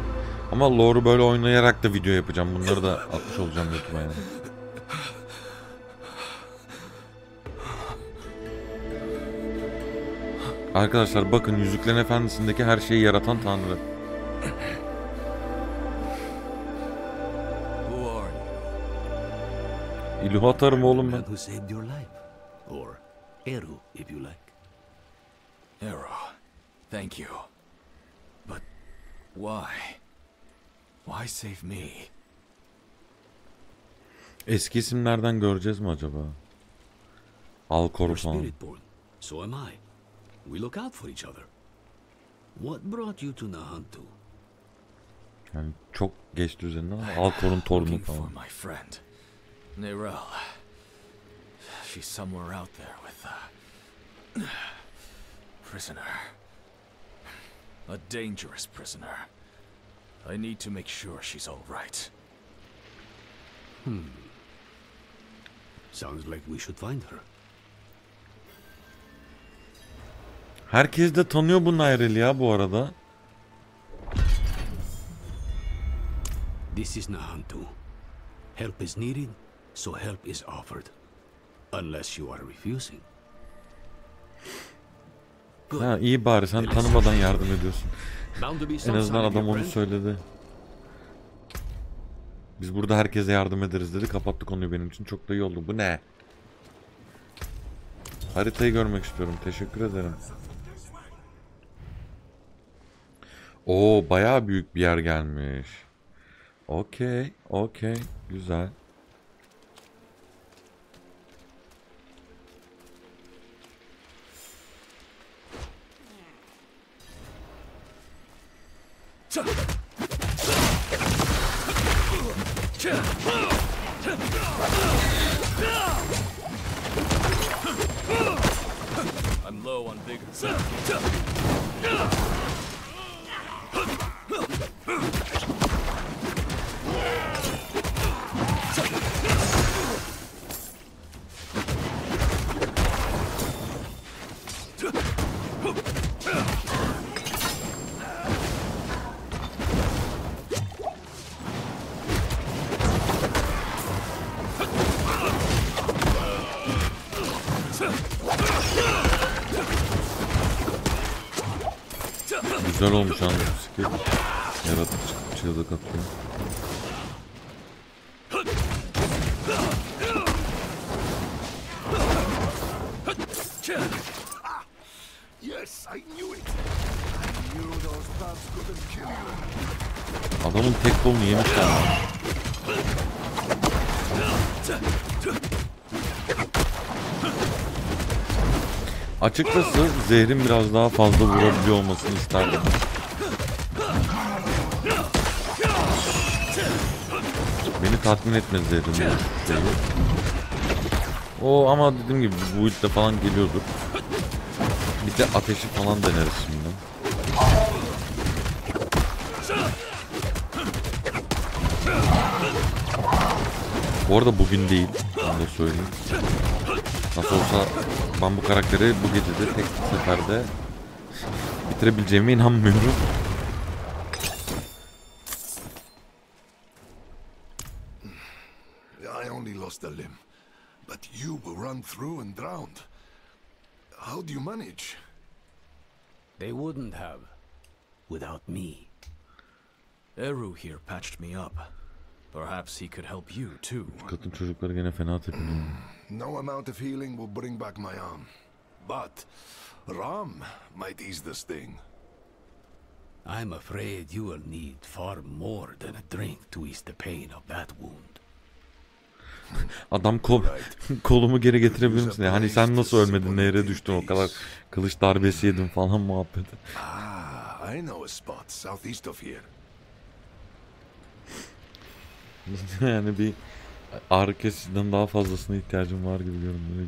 Ama lore'u böyle oynayarak da video yapacağım. Bunları da atmış olacağım YouTube'a yani. Arkadaşlar bakın Yüzüklerin Efendisi'ndeki her şeyi yaratan Tanrı. İluvatarım oğlum ben. Eru, if you like. Arrow. Thank you. But why? Why save me? Eski isimlerden göreceğiz mi acaba? Alkor falan. So am I. We look out for each other. What brought you to Nahantu? Yani çok geçti üzerinden ama Alkor'un torunu falan. my friend. Nerel. She's somewhere out there with a prisoner. A dangerous prisoner. I need to make sure she's all right. Hmm. Sounds like we should find her. Herkes de tanıyor bu Nairel'i ya bu arada. This is Nahantu. Help is needed, so help is offered. Unless you are refusing. Ha iyi bari sen tanımadan yardım ediyorsun. En azından adam onu söyledi. Biz burada herkese yardım ederiz dedi. Kapattı konuyu benim için. Çok da iyi oldu. Bu ne? Haritayı görmek istiyorum. Teşekkür ederim. Oo bayağı büyük bir yer gelmiş. Okey. Okey. Güzel. I'm low on vigor. Those bats couldn't kill you. Adamın tek kolunu yemişler. Açıkçası zehrin biraz daha fazla vurabiliyor olmasını isterdim. Tatmin etmedi şeyi. O ama dediğim gibi bu build'de falan geliyordur. Bir de ateşi falan deneriz şimdi. Bu arada bugün değil. Onu da söyleyeyim. Nasıl olsa ben bu karakteri bu gecede tek seferde bitirebileceğime inanmıyorum. Run through and drowned. How do you manage? They wouldn't have. Without me. Eru here patched me up. Perhaps he could help you too. Kadın çocukları gene fena tepiniyor. No amount of healing will bring back my arm. But Ram might ease this thing. I'm afraid you will need far more than a drink to ease the pain of that wound. Adam kol, kolumu geri getirebilir misin? ya? Hani sen nasıl ölmedin, nehre düştün o kadar kılıç darbesi yedin falan muhabbeti. Ah, I know a spot southeast of here. yani bir ağrı kesiciden daha fazlasına ihtiyacım var gibi görünüyor.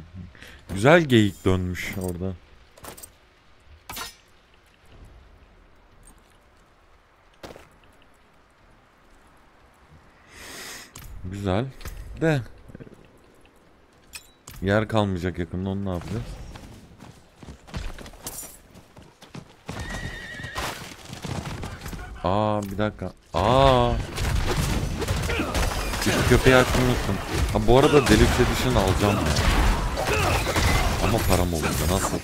Güzel geyik dönmüş orada. Güzel. De yer kalmayacak yakında onu ne yapacağız? Aa bir dakika. Aa. Şu köpeği açmayı unuttum. Ha bu arada Deluxe Edition alacağım. Ama param olunca nasıl?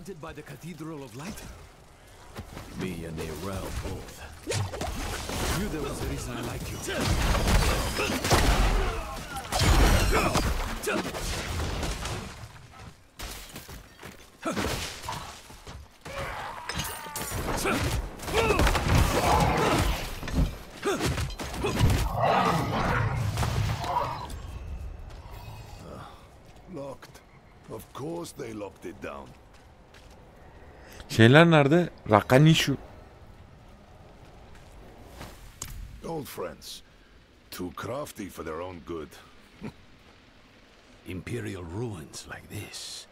You're hunted by the Cathedral of Light? Me and Arel both. Knew there was a reason I liked you. Locked. Of course they locked it down. Şeyler nerede? Rakanishu. Old friends. Too crafty for their own good. Imperial ruins like this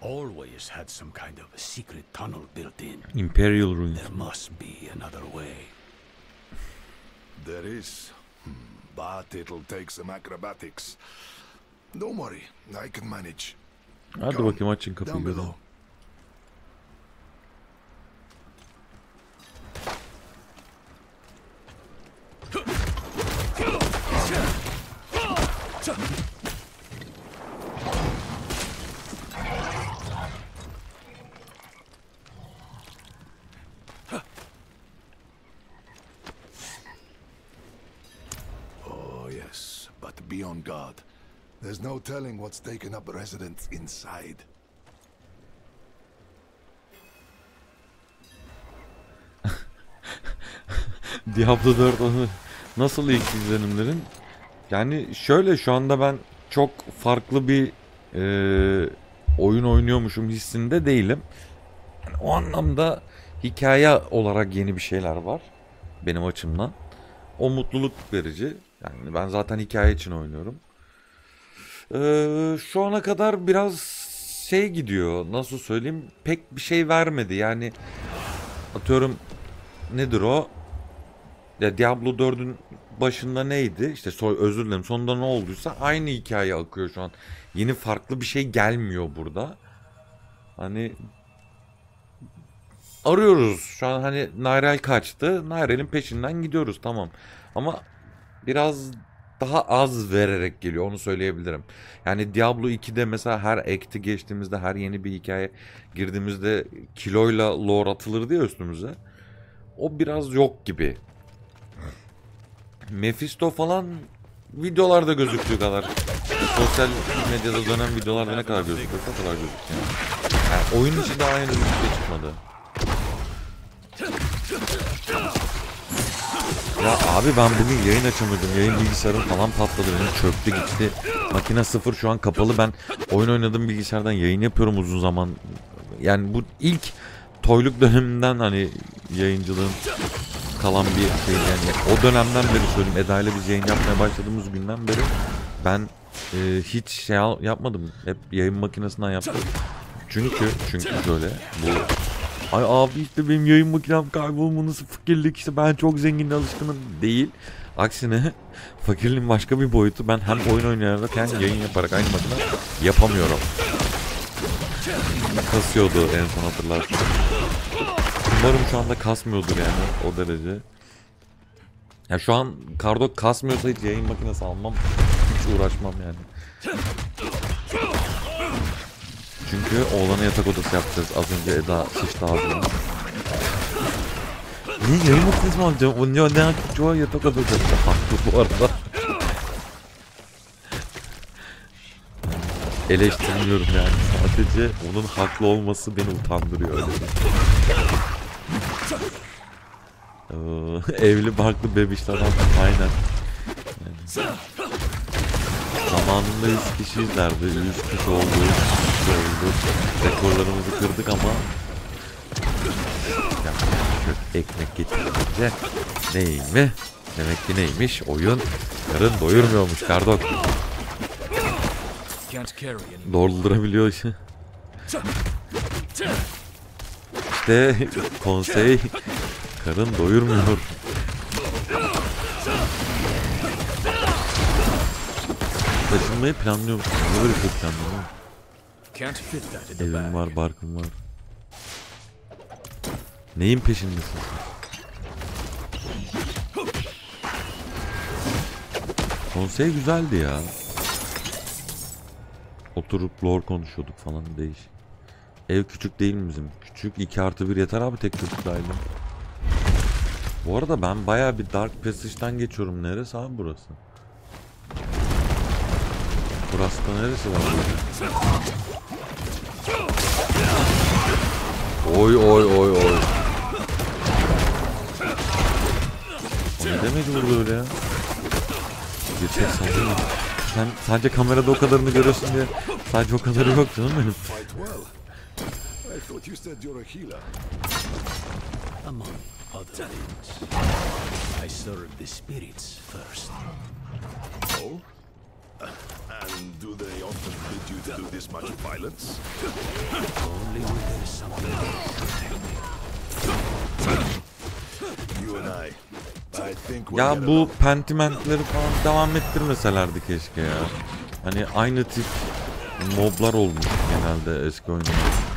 always had some kind of a secret tunnel built in. Imperial Ruins. There must be another way. There is. Hmm, But it'll take some acrobatics. Don't worry, I can manage. Hadi Come, bakayım açın kapıyı Oh, yes, but be on guard. There's no telling what's taken up residence inside. Diablo 4 nasıl ilk izlenimlerin? Yani şöyle şu anda ben çok farklı bir e, oyun oynuyormuşum hissinde değilim. Yani o anlamda hikaye olarak yeni bir şeyler var benim açımdan. O mutluluk verici. Yani ben zaten hikaye için oynuyorum. Ee, şu ana kadar biraz şey gidiyor. Nasıl söyleyeyim? Pek bir şey vermedi. Yani atıyorum nedir o? Ya Diablo 4'ün başında neydi? İşte so özür dilerim sonunda ne olduysa aynı hikaye akıyor şu an. Yeni farklı bir şey gelmiyor burada. Hani arıyoruz. Şu an hani Nairel kaçtı. Nairel'in peşinden gidiyoruz tamam. Ama biraz daha az vererek geliyor onu söyleyebilirim. Yani Diablo 2'de mesela her ekti geçtiğimizde her yeni bir hikaye girdiğimizde kiloyla lore atılırdı ya üstümüze. O biraz yok gibi. Mephisto falan videolarda gözüktüğü kadar. Sosyal medyada dönen videolarda ne kadar gözüküyor o kadar gözüküyor. Yani oyun içi daha bir şey çıkmadı. Ya abi ben bugün yayın açamadım. Yayın bilgisayarım falan patladı. Benim çöktü gitti. Makine sıfır şu an kapalı. Ben oyun oynadığım bilgisayardan yayın yapıyorum uzun zaman. Yani bu ilk toyluk döneminden hani yayıncılığın kalan bir şey yani o dönemden beri söyleyeyim Eda ile biz yayın yapmaya başladığımız günden beri ben e, hiç şey yapmadım. Hep yayın makinesinden yaptım. Çünkü çünkü şöyle bu Ay abi işte benim yayın makinem kaybolmanız fakirlik işte ben çok zengin alışkınım değil. Aksine fakirliğin başka bir boyutu ben hem oyun oynayarak hem yayın yaparak aynı makine yapamıyorum. Kasıyordu en son hatırlarsın. Umarım şu anda kasmıyordur yani o derece. Ya şu an Kardok kasmıyorsa hiç yayın makinesi almam. Hiç uğraşmam yani. Çünkü oğlana yatak odası yapacağız. Az önce Eda sıçtı ağzına. Niye yayın makinesi mi alacağım? O ne, ne çoğu yatak odası. Haklı bu arada. Eleştirmiyorum yani. Sadece onun haklı olması beni utandırıyor. Öyle. Ee, evli barklı bebişler. Aynen. Yani. Zamanında 100 kişi izlerdi. 100 kişi oldu. 100 kişi oldu. Rekorlarımızı kırdık ama ekmek getirince neymiş? Demek ki neymiş? Oyun karın doyurmuyormuş Kardok. Doldurabiliyor işte. İşte konsey karın doyurmuyor. Taşınmayı planlıyor musun? Ne böyle bir şey planlıyor? Evim var, barkım var. Neyin peşindesin sen? Konsey güzeldi ya. Oturup lore konuşuyorduk falan değişik. Ev küçük değil mi bizim? Küçük 2 artı 1 yeter abi tek çocuk dahil. Bu arada ben baya bir Dark Passage'den geçiyorum. Neresi abi burası? Burası da neresi var? Oy oy oy oy. O ne demek burada öyle ya? Tek sallıyor. Sen sadece kamerada o kadarını görüyorsun diye sadece o kadarı yok canım benim. Other things, I serve the spirits first. Oh? And do they often bid you to do this much violence? Only when there is something You and I. I think we'll Ya bu pentimentleri falan devam ettirmeselerdi keşke ya. Hani aynı tip moblar olmuş genelde eski oyunlarda.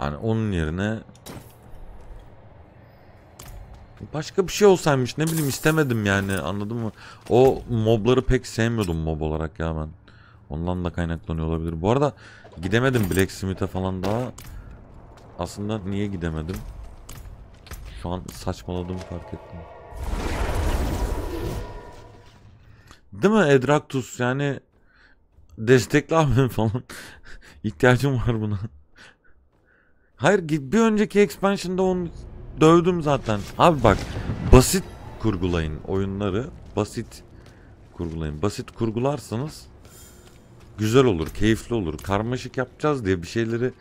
Yani onun yerine başka bir şey olsaymış ne bileyim istemedim yani anladın mı? O mobları pek sevmiyordum mob olarak ya ben. Ondan da kaynaklanıyor olabilir. Bu arada gidemedim Blacksmith'e falan daha. Aslında niye gidemedim? Şu an saçmaladığımı fark ettim. Değil mi Edraktus yani destekle abi falan. İhtiyacım var buna. Hayır bir önceki expansion'da onun dövdüm zaten. Abi bak basit kurgulayın oyunları. Basit kurgulayın. Basit kurgularsanız güzel olur, keyifli olur. Karmaşık yapacağız diye bir şeyleri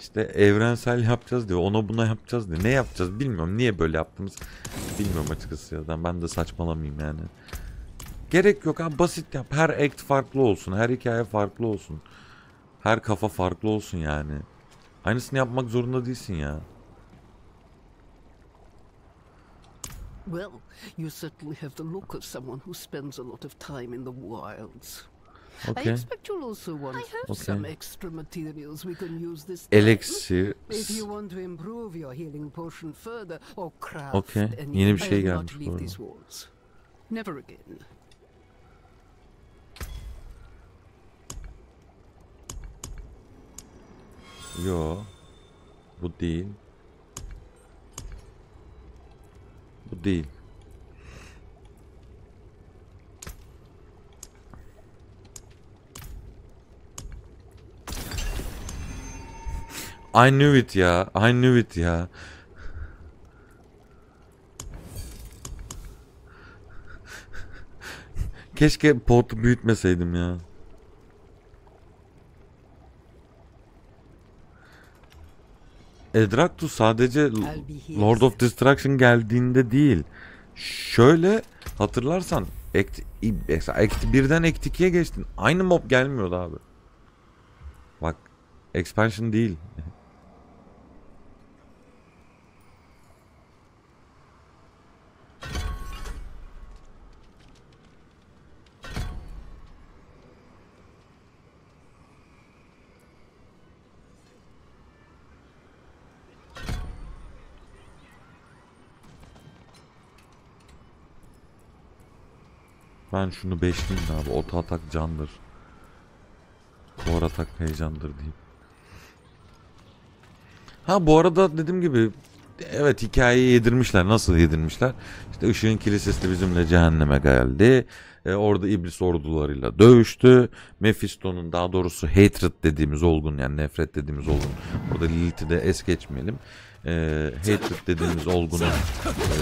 işte evrensel yapacağız diye, ona buna yapacağız diye. Ne yapacağız bilmiyorum. Niye böyle yaptığımız bilmiyorum açıkçası ya. Ben de saçmalamayayım yani. Gerek yok abi basit yap. Her act farklı olsun. Her hikaye farklı olsun. Her kafa farklı olsun yani. Aynısını yapmak zorunda değilsin ya. Well, you certainly have the look of someone who spends a lot of time in the wilds. I Okay. expect you'll also want Okay. some extra materials we can use this time. Elixir. If you want to improve your healing potion further or craft Okay, any, yeni bir şey I will gelmiş not bu leave arada. these walls. Never again. Yo. Bu değil. Bu değil. I knew it ya. I knew it ya. Keşke potu büyütmeseydim ya. Edraktu sadece Lord of Destruction geldiğinde değil. Şöyle hatırlarsan Act, Act 1'den Act 2'ye geçtin. Aynı mob gelmiyordu abi. Bak expansion değil. Ben şunu beşleyeyim de abi. Ota atak candır. Kor atak heyecandır diyeyim. Ha bu arada dediğim gibi evet hikayeyi yedirmişler. Nasıl yedirmişler? İşte ışığın kilisesi bizimle cehenneme geldi. E, orada iblis ordularıyla dövüştü. Mephisto'nun daha doğrusu hatred dediğimiz olgun yani nefret dediğimiz olgun. Burada Lilith'i de es geçmeyelim. E, hatred dediğimiz olgunun e,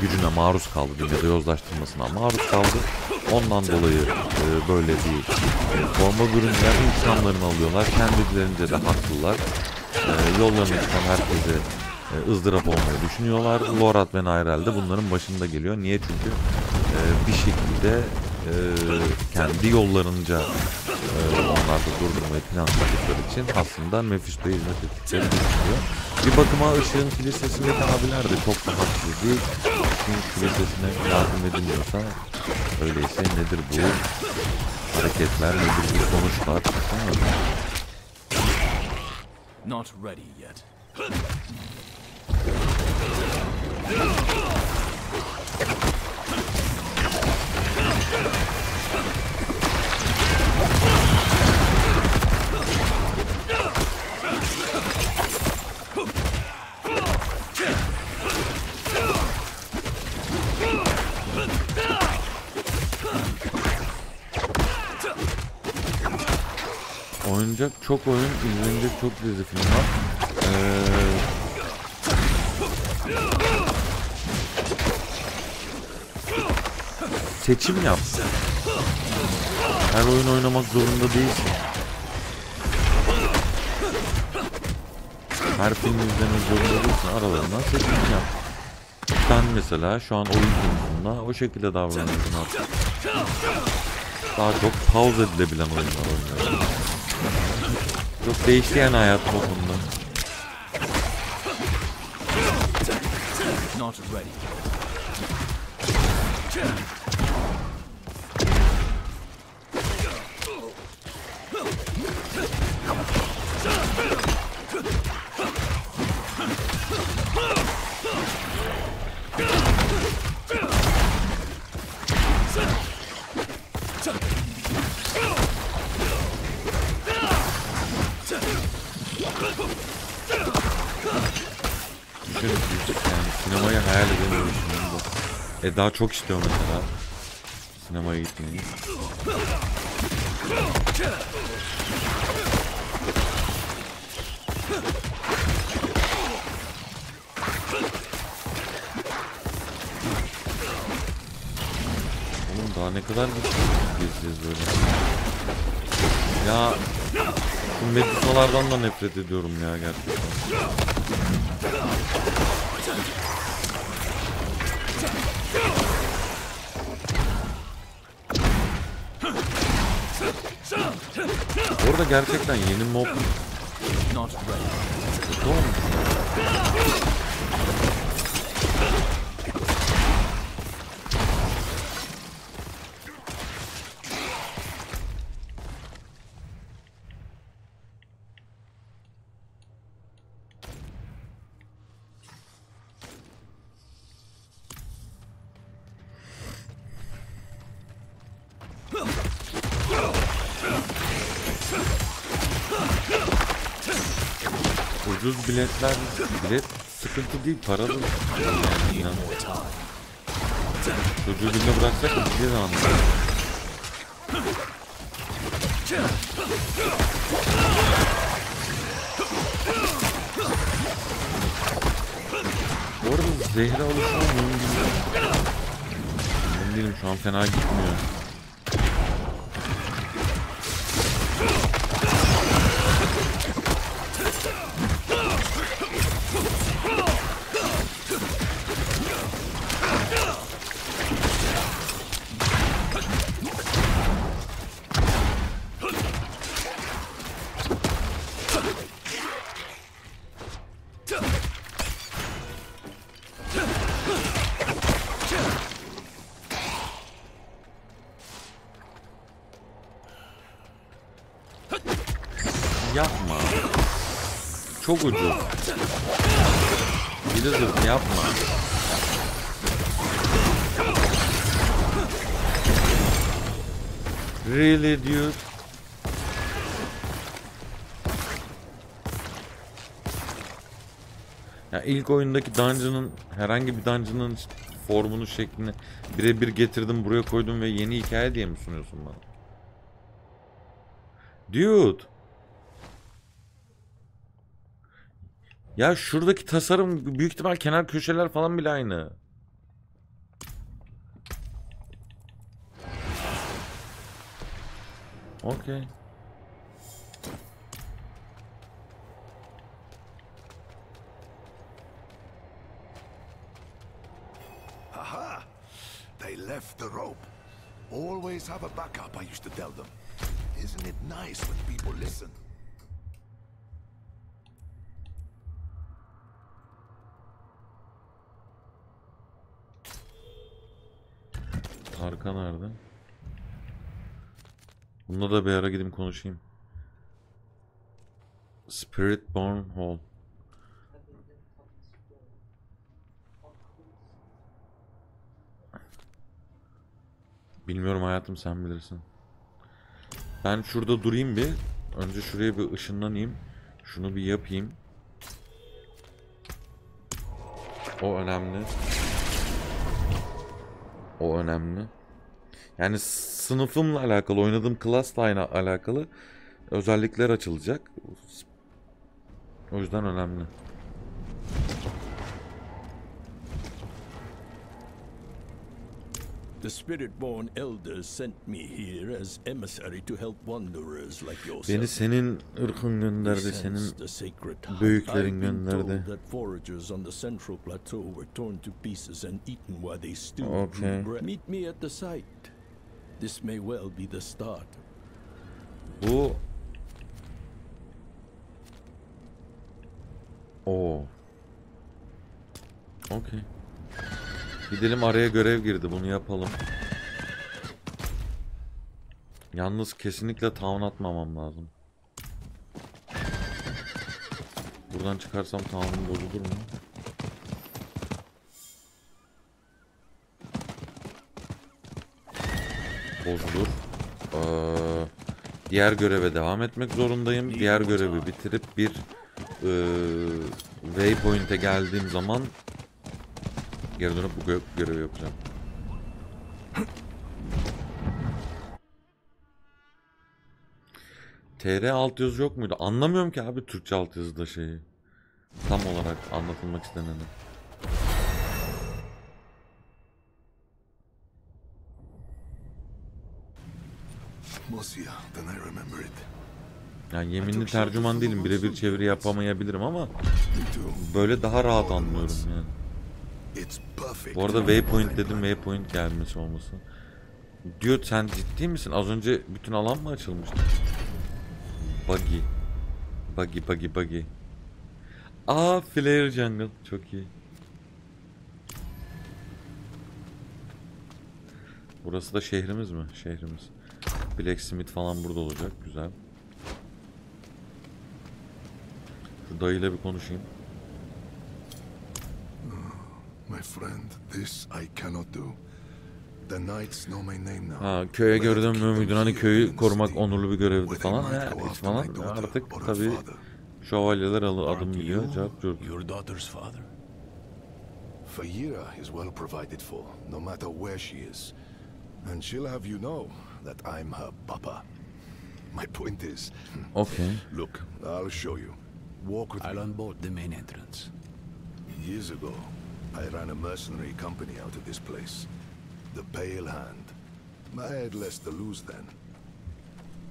gücüne maruz kaldı ya da yozlaştırmasına maruz kaldı. Ondan dolayı e, böyle bir e, forma büründüler. İnsanlarını alıyorlar. Kendilerince de haklılar. E, yollarına çıkan herkese e, ızdırap olmayı düşünüyorlar. Lorat ve Nairel de bunların başında geliyor. Niye? Çünkü e, bir şekilde e, kendi yollarınca e, onlar da durdurmayı planladıkları için aslında Mephisto'ya hizmet ettikleri düşünüyor. Bir bakıma ışığın kilisesindeki abiler de çok da haksız değil. Işığın kilisesine yardım edilmiyorsa öyleyse nedir bu hareketler, nedir bu sonuçlar? Not ready yet. Oynayacak çok oyun, izlenecek çok dizi film var. Ee, seçim yap. Her oyun oynamak zorunda değilsin. Her film izlemek zorunda değilsin. Aralarından seçim yap. Ben mesela şu an oyun konusunda o şekilde davranıyorum artık. Daha çok pause edilebilen oyunlar oynuyorum. Çok değişti yani hayatım o konuda. Not ready. E daha çok istiyor mesela. Sinemaya gitmeyi. Oğlum daha ne kadar gezeceğiz şey böyle. Ya bu meditalardan da nefret ediyorum ya gerçekten. Orada gerçekten yeni mob kötü olmuş. Ucuz biletler, bilet sıkıntı değil, paralı. Yani inan. Çocuğu birine bıraksak gideceğiz anında. Bu arada zehre alışmam emin değilim. Emin değilim şu an fena gitmiyor. İlk oyundaki dungeon'ın herhangi bir dungeon'ın formunu şeklini birebir getirdim buraya koydum ve yeni hikaye diye mi sunuyorsun bana? Dude. Ya şuradaki tasarım büyük ihtimal kenar köşeler falan bile aynı. Okey. Aha! They left the rope. Always have a backup, I used to tell them. Isn't it nice when people listen? Arka nerede? Bununla da bir ara gidip konuşayım. Spirit Born Hall. Bilmiyorum hayatım sen bilirsin. Ben şurada durayım bir. Önce şuraya bir ışınlanayım. Şunu bir yapayım. O önemli. O önemli. Yani sınıfımla alakalı, oynadığım class'la alakalı özellikler açılacak. O yüzden önemli. The Spirit-born elders sent me here as emissary to help wanderers like yourself. Beni senin ırkın gönderdi, senin sensed the sacred heart. büyüklerin gönderdi. that foragers on the central plateau were torn to pieces and eaten while they stewed Okay. Meet me at the site. This may well be the start. Bu Oo. Okey. Gidelim araya görev girdi. Bunu yapalım. Yalnız kesinlikle tavan atmamam lazım. Buradan çıkarsam tavanım bozulur mu? Bozulur. Ee, diğer göreve devam etmek zorundayım. Diğer görevi bitirip bir e, waypoint'e geldiğim zaman geri dönüp bu gö- görevi yapacağım. TR altyazı yok muydu? Anlamıyorum ki abi Türkçe altyazıda şeyi. Tam olarak anlatılmak isteneni. Mosia, then I remember it. Yani yeminli tercüman değilim. Birebir çeviri yapamayabilirim ama böyle daha rahat anlıyorum yani. Bu arada waypoint dedim waypoint gelmesi olması. Diyor sen ciddi misin? Az önce bütün alan mı açılmıştı? Buggy. Buggy buggy buggy. Aa Flare Jungle. Çok iyi. Burası da şehrimiz mi? Şehrimiz. Blacksmith falan burada olacak. Güzel. Şu dayıyla bir konuşayım. My friend, this I cannot do. The knights know my name now. Ha köye göre dönmüyor muydun? Hani köyü korumak onurlu bir görevdi falan. Ha, hiç falan. Artık tabii şövalyeler alı adım biliyor. Cevap. Your daughter's father? Fayira is well provided for, no matter where she is. And she'll have you know that I'm her papa. My point is... Okay. Look, I'll show you. Walk with I'll me. unboard the main entrance. Years ago, I ran a mercenary company out of this place. The Pale Hand. I had less to lose then.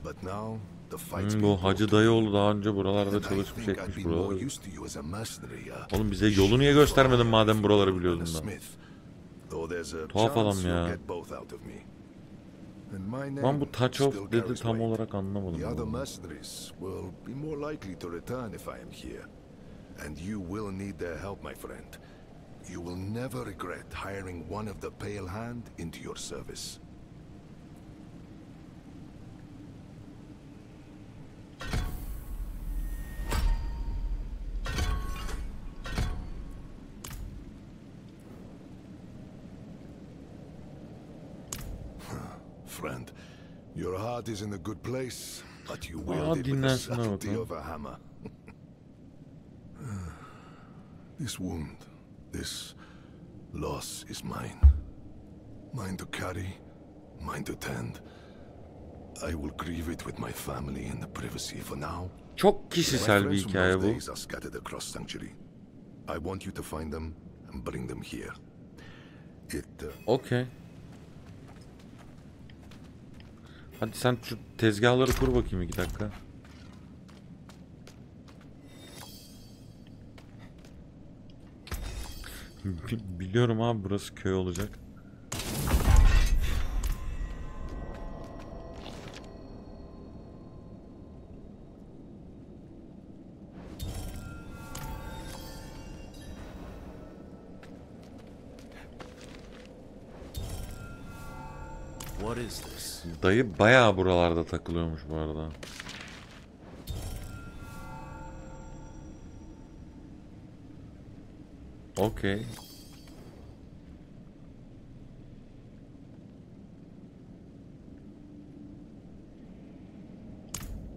But now, the fight's Hmm, bu Hacı Dayıoğlu daha önce buralarda çalışmış etmiş buraları. uh, Oğlum bize yolu niye göstermedin madem buraları biliyordun da. Tuhaf adam ya. name bu touch off dedi tam olarak anlamadım. The other mercenaries will be more likely to return if I am here. And you will need their help, my friend. You will never regret hiring one of the Pale Hand into your service. Friend, your heart is in a good place, but you wield it with the subtlety of a hammer. this wound, this loss is mine. Mine to carry, mine to tend. I will grieve it with my family in the privacy for now. Çok kişisel bir hikaye bu. days are scattered across Sanctuary. I want you to find them and bring them here. It uh, Okey. Hadi sen şu tezgahları kur bakayım iki dakika. Biliyorum abi burası köy olacak. What is this? Dayı bayağı buralarda takılıyormuş bu arada. Okey.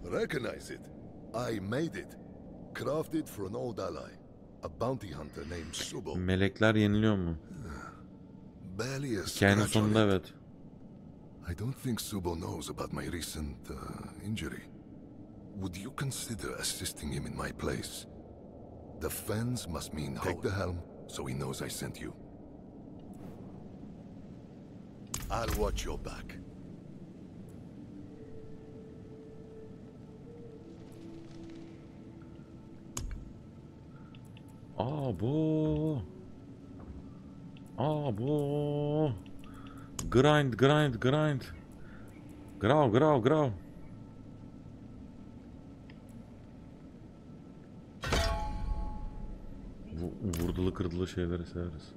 Recognize it. I made it. Crafted for an old ally. A bounty hunter named Subo. Melekler yeniliyor mu? Barely a Hikayenin sonunda evet. I don't think Subo knows about my recent uh, injury. Would you consider assisting him in my place? The fence must mean take the helm, so he knows I sent you. I'll watch your back. Oh, boy. Oh, Abo. Grind, grind, grind. Grav, grav, grav. Vurdulu kırdılı şeyleri severiz.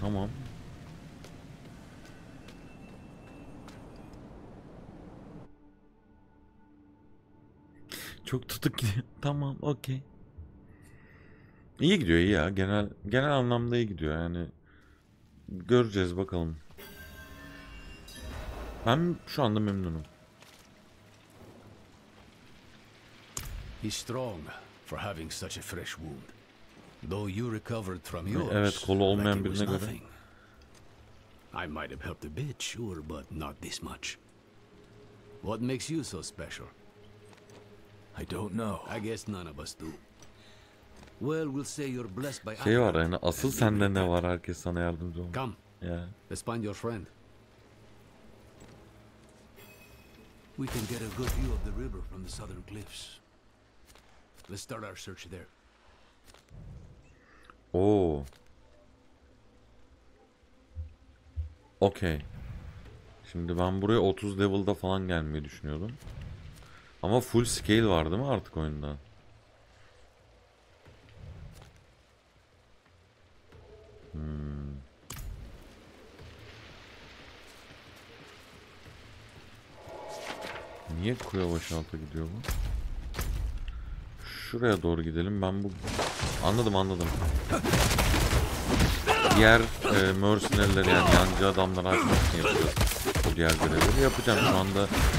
Tamam. Çok tutuk gidiyor. Tamam, okey. İyi gidiyor iyi ya. Genel genel anlamda iyi gidiyor yani. Göreceğiz bakalım. Ben şu anda memnunum. He's strong for having such a fresh wound. Though you recovered from yours. Evet, kolu olmayan birine göre. I might have helped a bit, sure, but not this much. What makes you so special? I don't know. I guess none of us do. Well, we'll say you're blessed by Şey var yani asıl sende ne var herkes sana yardımcı olmuş. Come, Ya. let's find your friend. We can get a good view of the river from the southern cliffs. Let's start our search there. Oo. Okey. Şimdi ben buraya 30 level'da falan gelmeyi düşünüyordum. Ama full scale var değil mi artık oyunda? Hmm. Niye kuya boşalta gidiyor bu? Şuraya doğru gidelim. Ben bu... Anladım anladım. Diğer e, mercenary'ler yani yancı adamlara açmak için yapacağız. O diğer görevleri yapacağım. Şu anda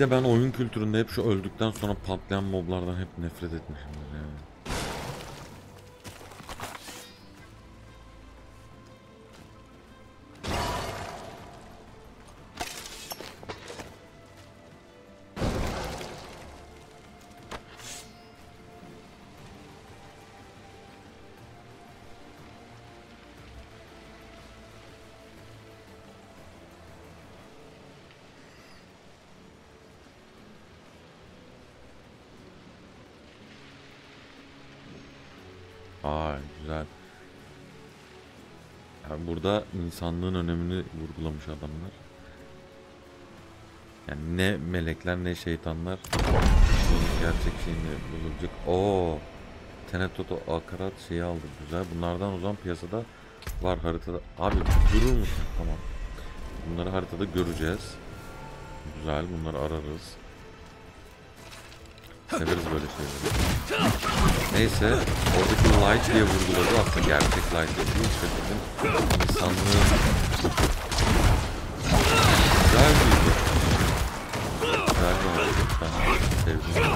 de ben oyun kültüründe hep şu öldükten sonra patlayan moblardan hep nefret etmişimdir insanlığın önemini vurgulamış adamlar. Yani ne melekler ne şeytanlar şeyin gerçek şeyini bulacak. Oo. Tenetoto akarat şeyi aldı güzel. Bunlardan o zaman piyasada var haritada. Abi durur musun? Tamam. Bunları haritada göreceğiz. Güzel bunları ararız. Severiz böyle şeyleri. Neyse oradaki light diye vurguladı aslında gerçek light değil işte bizim insanlığın güzel bir güzel bir hareket ben sevdim.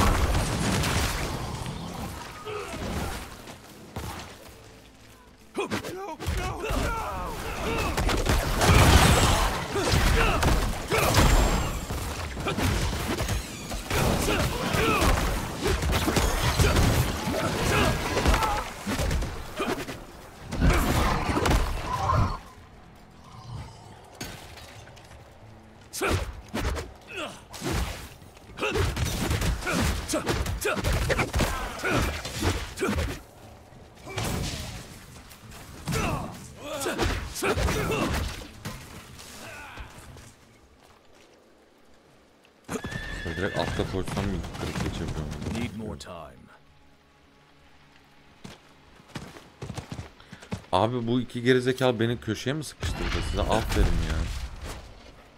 Abi bu iki gerizekalı beni köşeye mi sıkıştırdı size? Aferin ya.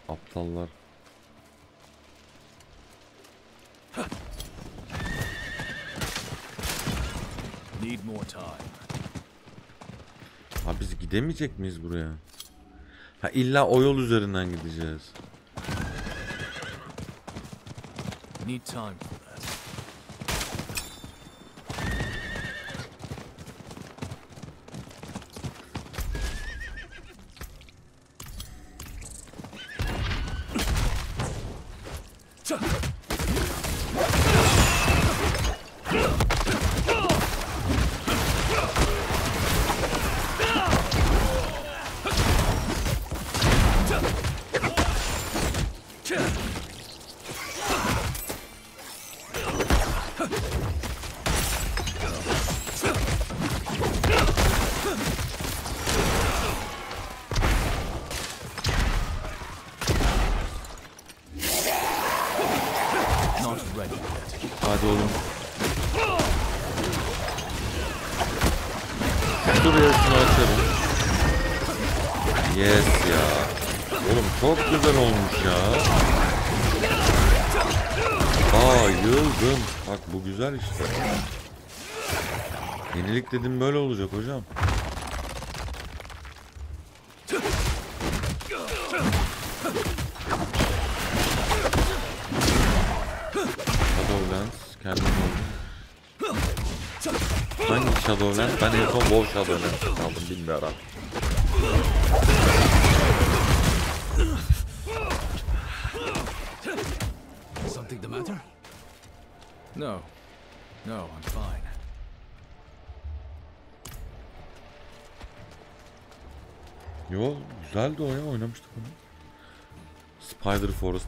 Aptallar. Need more time. Abi biz gidemeyecek miyiz buraya? Ha illa o yol üzerinden gideceğiz. Need time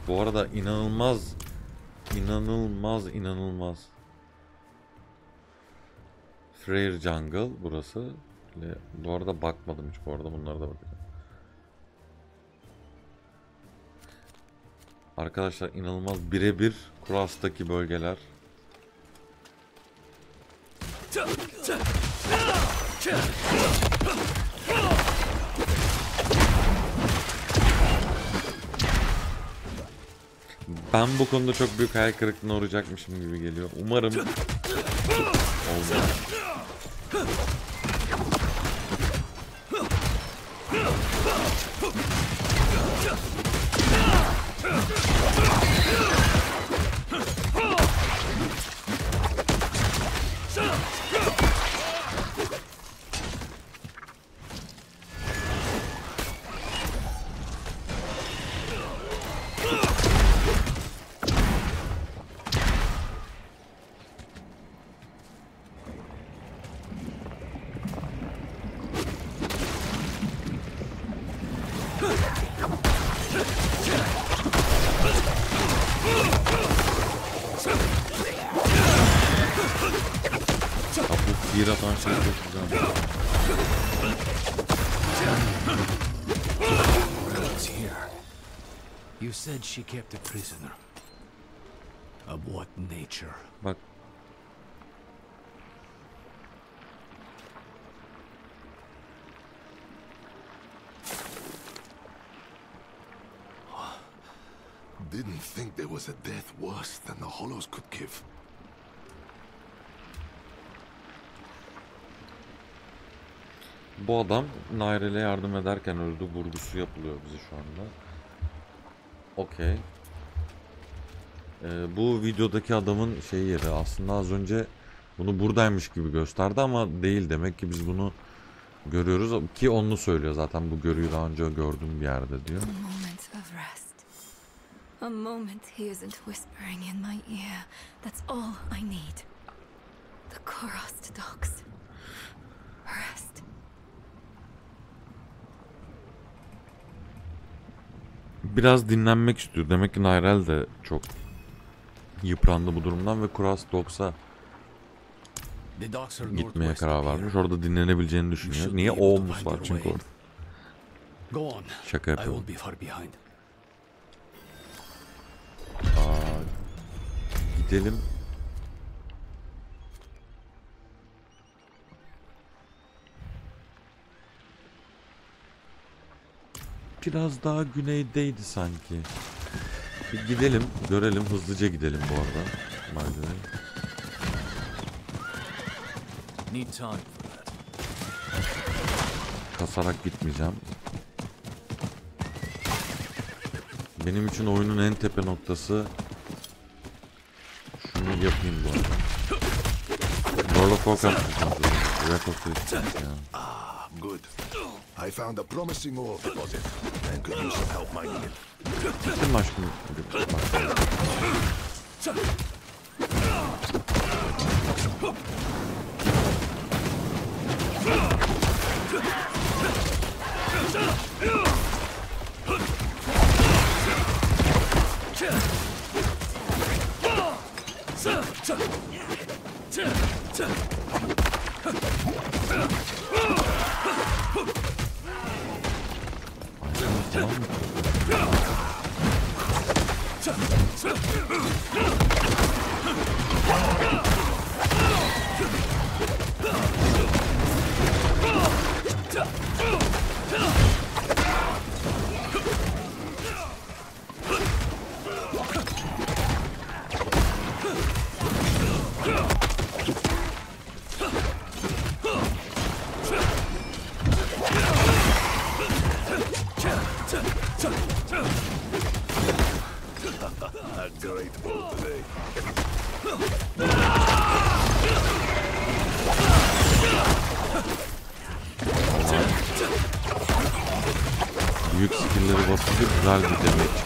bu arada inanılmaz inanılmaz inanılmaz. Freyr Jungle burası. Bu arada bakmadım hiç bu arada bunlara da bakacağım. Arkadaşlar inanılmaz birebir Kuras'taki bölgeler. Ben bu konuda çok büyük hayal kırıklığına uğrayacakmışım gibi geliyor. Umarım olmaz. Bu fear atan şey çok güzel. Rel's here. You said she kept a prisoner. Of what nature? Bak Didn't think there was a death worse than the Hollows could give. Bu adam Nairel'e yardım ederken öldü vurgusu yapılıyor bize şu anda. Okey. Ee, bu videodaki adamın şey yeri aslında az önce bunu buradaymış gibi gösterdi ama değil demek ki biz bunu görüyoruz ki onu söylüyor zaten bu görüyü daha önce gördüğüm bir yerde diyor. A moment he isn't whispering in my ear. That's all I need. The Korost dogs. Rest. Biraz dinlenmek istiyor. Demek ki Nairel de çok yıprandı bu durumdan ve Kuras Dogs'a gitmeye karar vermiş. Orada dinlenebileceğini düşünüyor. Niye Oğuz find var çünkü orada. Şaka yapıyorum. Aa, gidelim. Biraz daha güneydeydi sanki. Bir gidelim, görelim, hızlıca gidelim bu arada. Way. Need time for that. Kasarak gitmeyeceğim. Benim için oyunun en tepe noktası şunu yapayım bu arada. World of Warcraft Lich ya. Ah, good. I found a promising ore deposit. And could use some help mining it. Kim aşkım?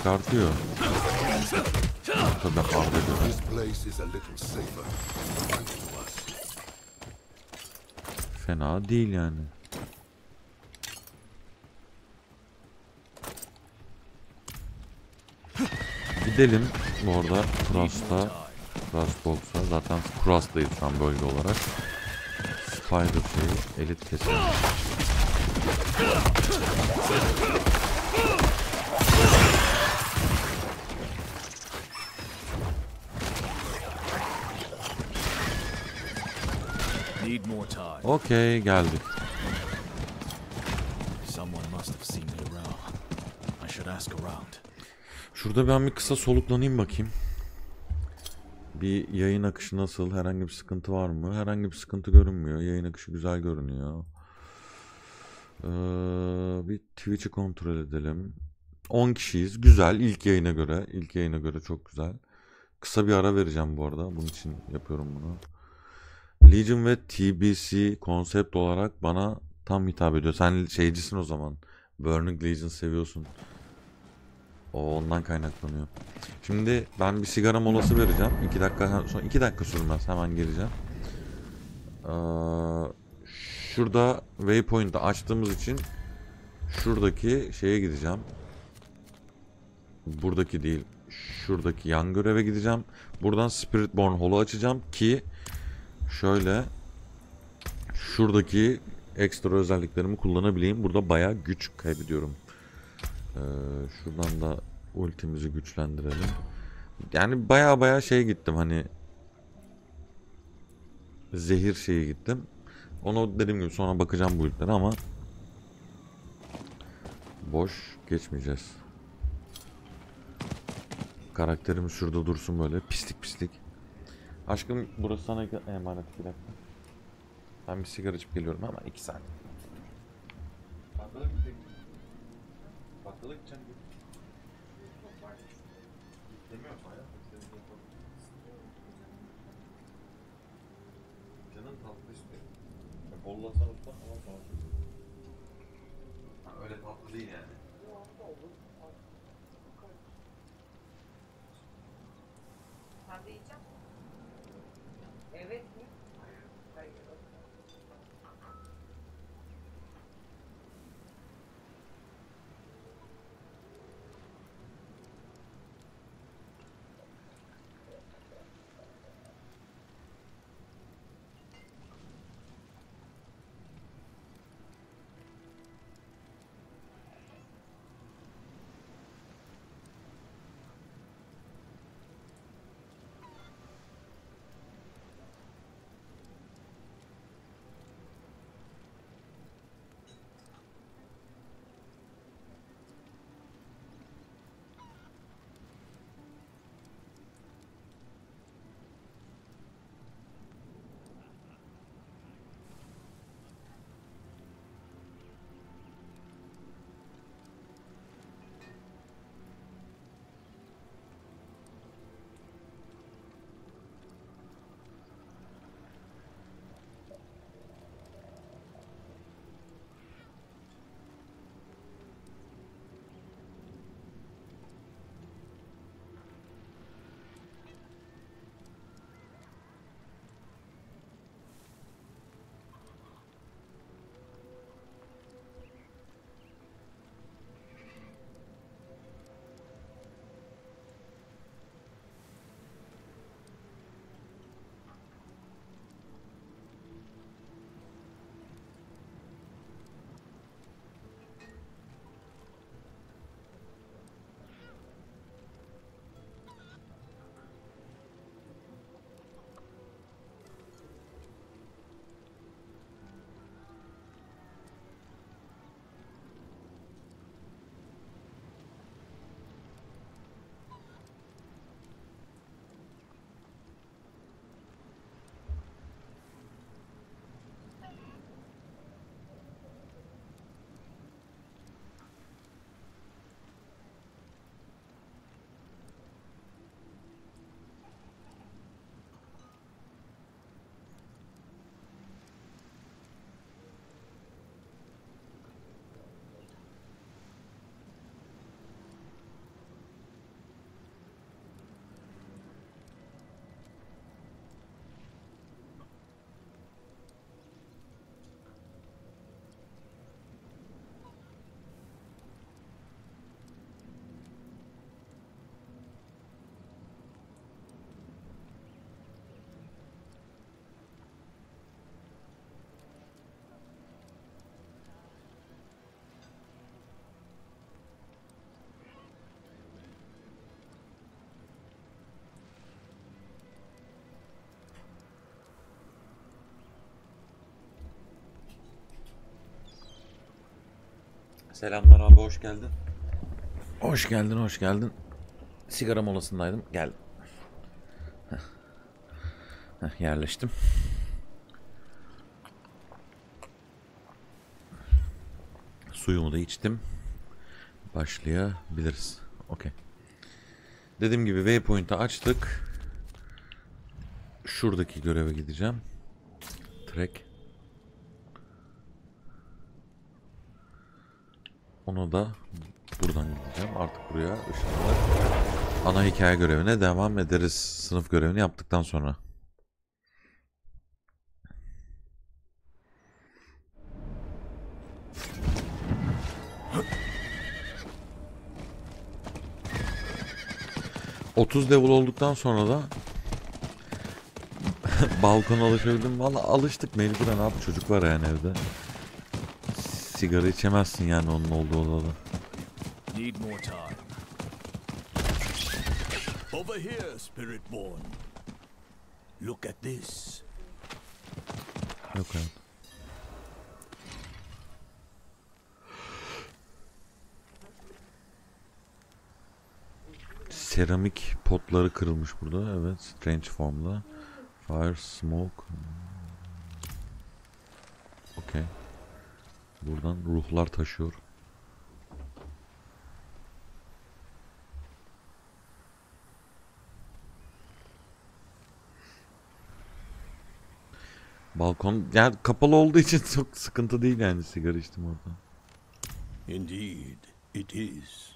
Çıkartıyor. Tabii harda göre. Fena değil yani. Gidelim bu arada Kuras'ta Kurasbox'a zaten Kuras'tayız şu an bölge olarak Spider şeyi elit keselim ask around. Şurada ben bir kısa soluklanayım bakayım Bir yayın akışı nasıl? Herhangi bir sıkıntı var mı? Herhangi bir sıkıntı görünmüyor. Yayın akışı güzel görünüyor. Ee, bir Twitch'i kontrol edelim. 10 kişiyiz. Güzel. İlk yayına göre. İlk yayına göre çok güzel. Kısa bir ara vereceğim bu arada. Bunun için yapıyorum bunu. Legion ve TBC konsept olarak bana tam hitap ediyor. Sen şeycisin o zaman. Burning Legion seviyorsun. O ondan kaynaklanıyor. Şimdi ben bir sigara molası vereceğim. 2 dakika sonra 2 dakika sürmez hemen geleceğim. Ee, şurada waypoint'ı açtığımız için şuradaki şeye gideceğim. Buradaki değil. Şuradaki yan göreve gideceğim. Buradan Spiritborn Hall'u açacağım ki şöyle şuradaki ekstra özelliklerimi kullanabileyim. Burada bayağı güç kaybediyorum. Ee, şuradan da ultimizi güçlendirelim. Yani baya baya şey gittim hani zehir şeyi gittim. Onu dediğim gibi sonra bakacağım bu ultilere ama boş geçmeyeceğiz. Karakterimiz şurada dursun böyle pislik pislik. Aşkım burası sana emanet bir dakika. Ben bir sigara içip geliyorum ama iki saniye. Bakkala. Canın tatlı istiyor. Ya bollasan usta ama ha, öyle tatlı değil yani. Selamlar abi hoş geldin. Hoş geldin hoş geldin. Sigara molasındaydım. Geldim. Heh. Heh, yerleştim. Suyumu da içtim. Başlayabiliriz. Okey. Dediğim gibi waypoint'i açtık. Şuradaki göreve gideceğim. Trek. Onu da buradan gideceğim. Artık buraya ışınlanıp ana hikaye görevine devam ederiz. Sınıf görevini yaptıktan sonra. ...30 level olduktan sonra da... ...balkona alışabildim. Valla alıştık mecburen abi çocuk var yani evde. Sigara içemezsin yani onun olduğu odada. Need more time. Over here, Spiritborn. Look at this. Yok evet. Seramik potları kırılmış burada. Evet. Strange formla. Fire, smoke. Okey. Buradan ruhlar taşıyor. Balkon yani kapalı olduğu için çok sıkıntı değil yani sigara içtim orada. Indeed, it is.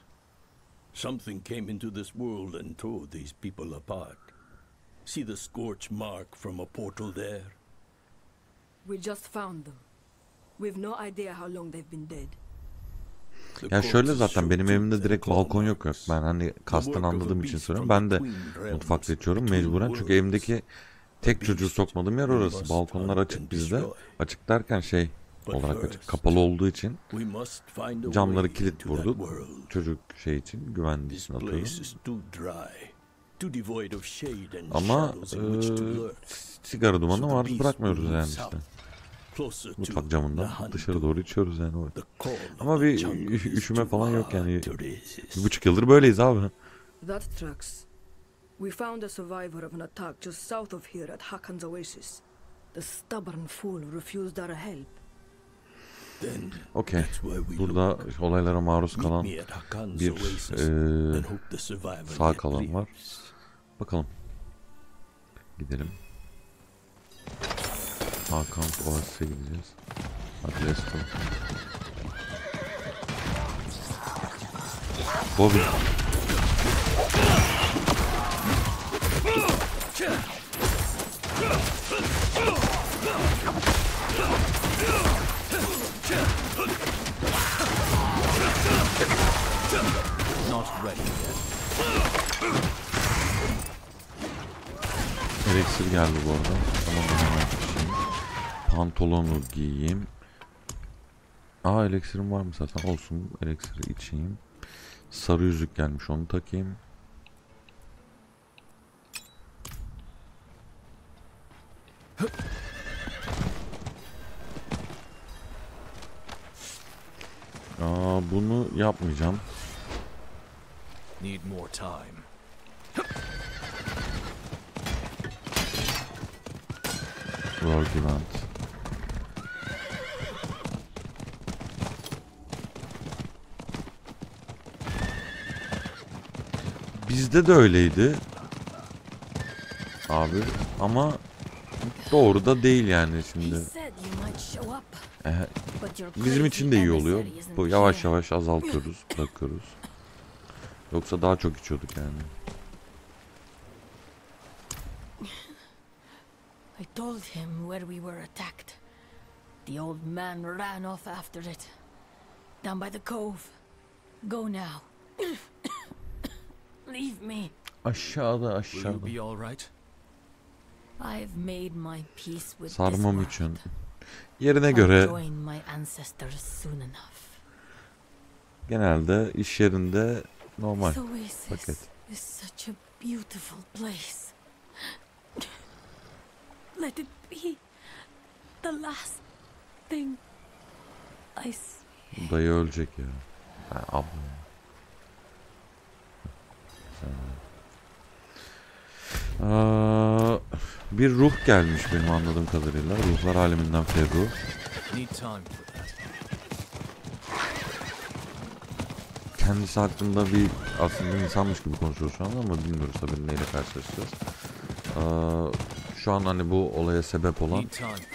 Something came into this world and tore these people apart. See the scorch mark from a portal there? We just found them. We've no idea how long they've been dead. Ya şöyle zaten benim evimde direkt balkon yok yok. Ben hani kasten anladığım için söylüyorum. Ben de mutfakta içiyorum mecburen. Çünkü evimdeki tek çocuğu sokmadığım yer orası. Balkonlar açık bizde. Açık derken şey olarak açık. Kapalı olduğu için camları kilit vurduk. Çocuk şey için güvenliği için and Ama lurk. sigara dumanı beast bırakmıyoruz yani işte. Mutfak camından dışarı doğru içiyoruz yani. Ama bir the jungle ü- is üşüme falan yok yani. Bir buçuk yıldır böyleyiz abi. That tracks. We found a survivor of an attack just south of here at Hakan's Oasis. The stubborn fool refused our help. Then Okey. Burada olaylara maruz kalan bir survivor sağ kalan var. Bakalım. Gidelim. Hakan Oasis'e gideceğiz. Hadi let's go. Bobby. Not ready yet. Elixir geldi bu arada. Tamam hemen. Pantolonu giyeyim. Aa eliksirim var mı zaten? Olsun eliksiri içeyim. Sarı yüzük gelmiş onu takayım. Aa bunu yapmayacağım. Need more time. World Event. Bizde de öyleydi. Abi ama doğru da değil yani şimdi. your bizim için de iyi oluyor. Bu yavaş yavaş azaltıyoruz, bırakıyoruz. Yoksa daha çok içiyorduk yani. I told him where we were attacked. The old man ran off after it. Down by the cove. Go now. Leave me. Aşağıda Will you aşağıda. be all right? I've made my peace with this Sarmam world. için. Yerine göre join my ancestors soon enough. genelde iş yerinde normal paket. is such a beautiful place. Let it be the last thing I see. Dayı ölecek ya. Ha, abla. Aa, bir ruh gelmiş benim anladığım kadarıyla. Ruhlar aleminden that. Kendisi hakkında bir aslında insanmış gibi konuşuyor şu anda ama bilmiyoruz tabii neyle karşılaşacağız. Aa, şu an hani bu olaya sebep olan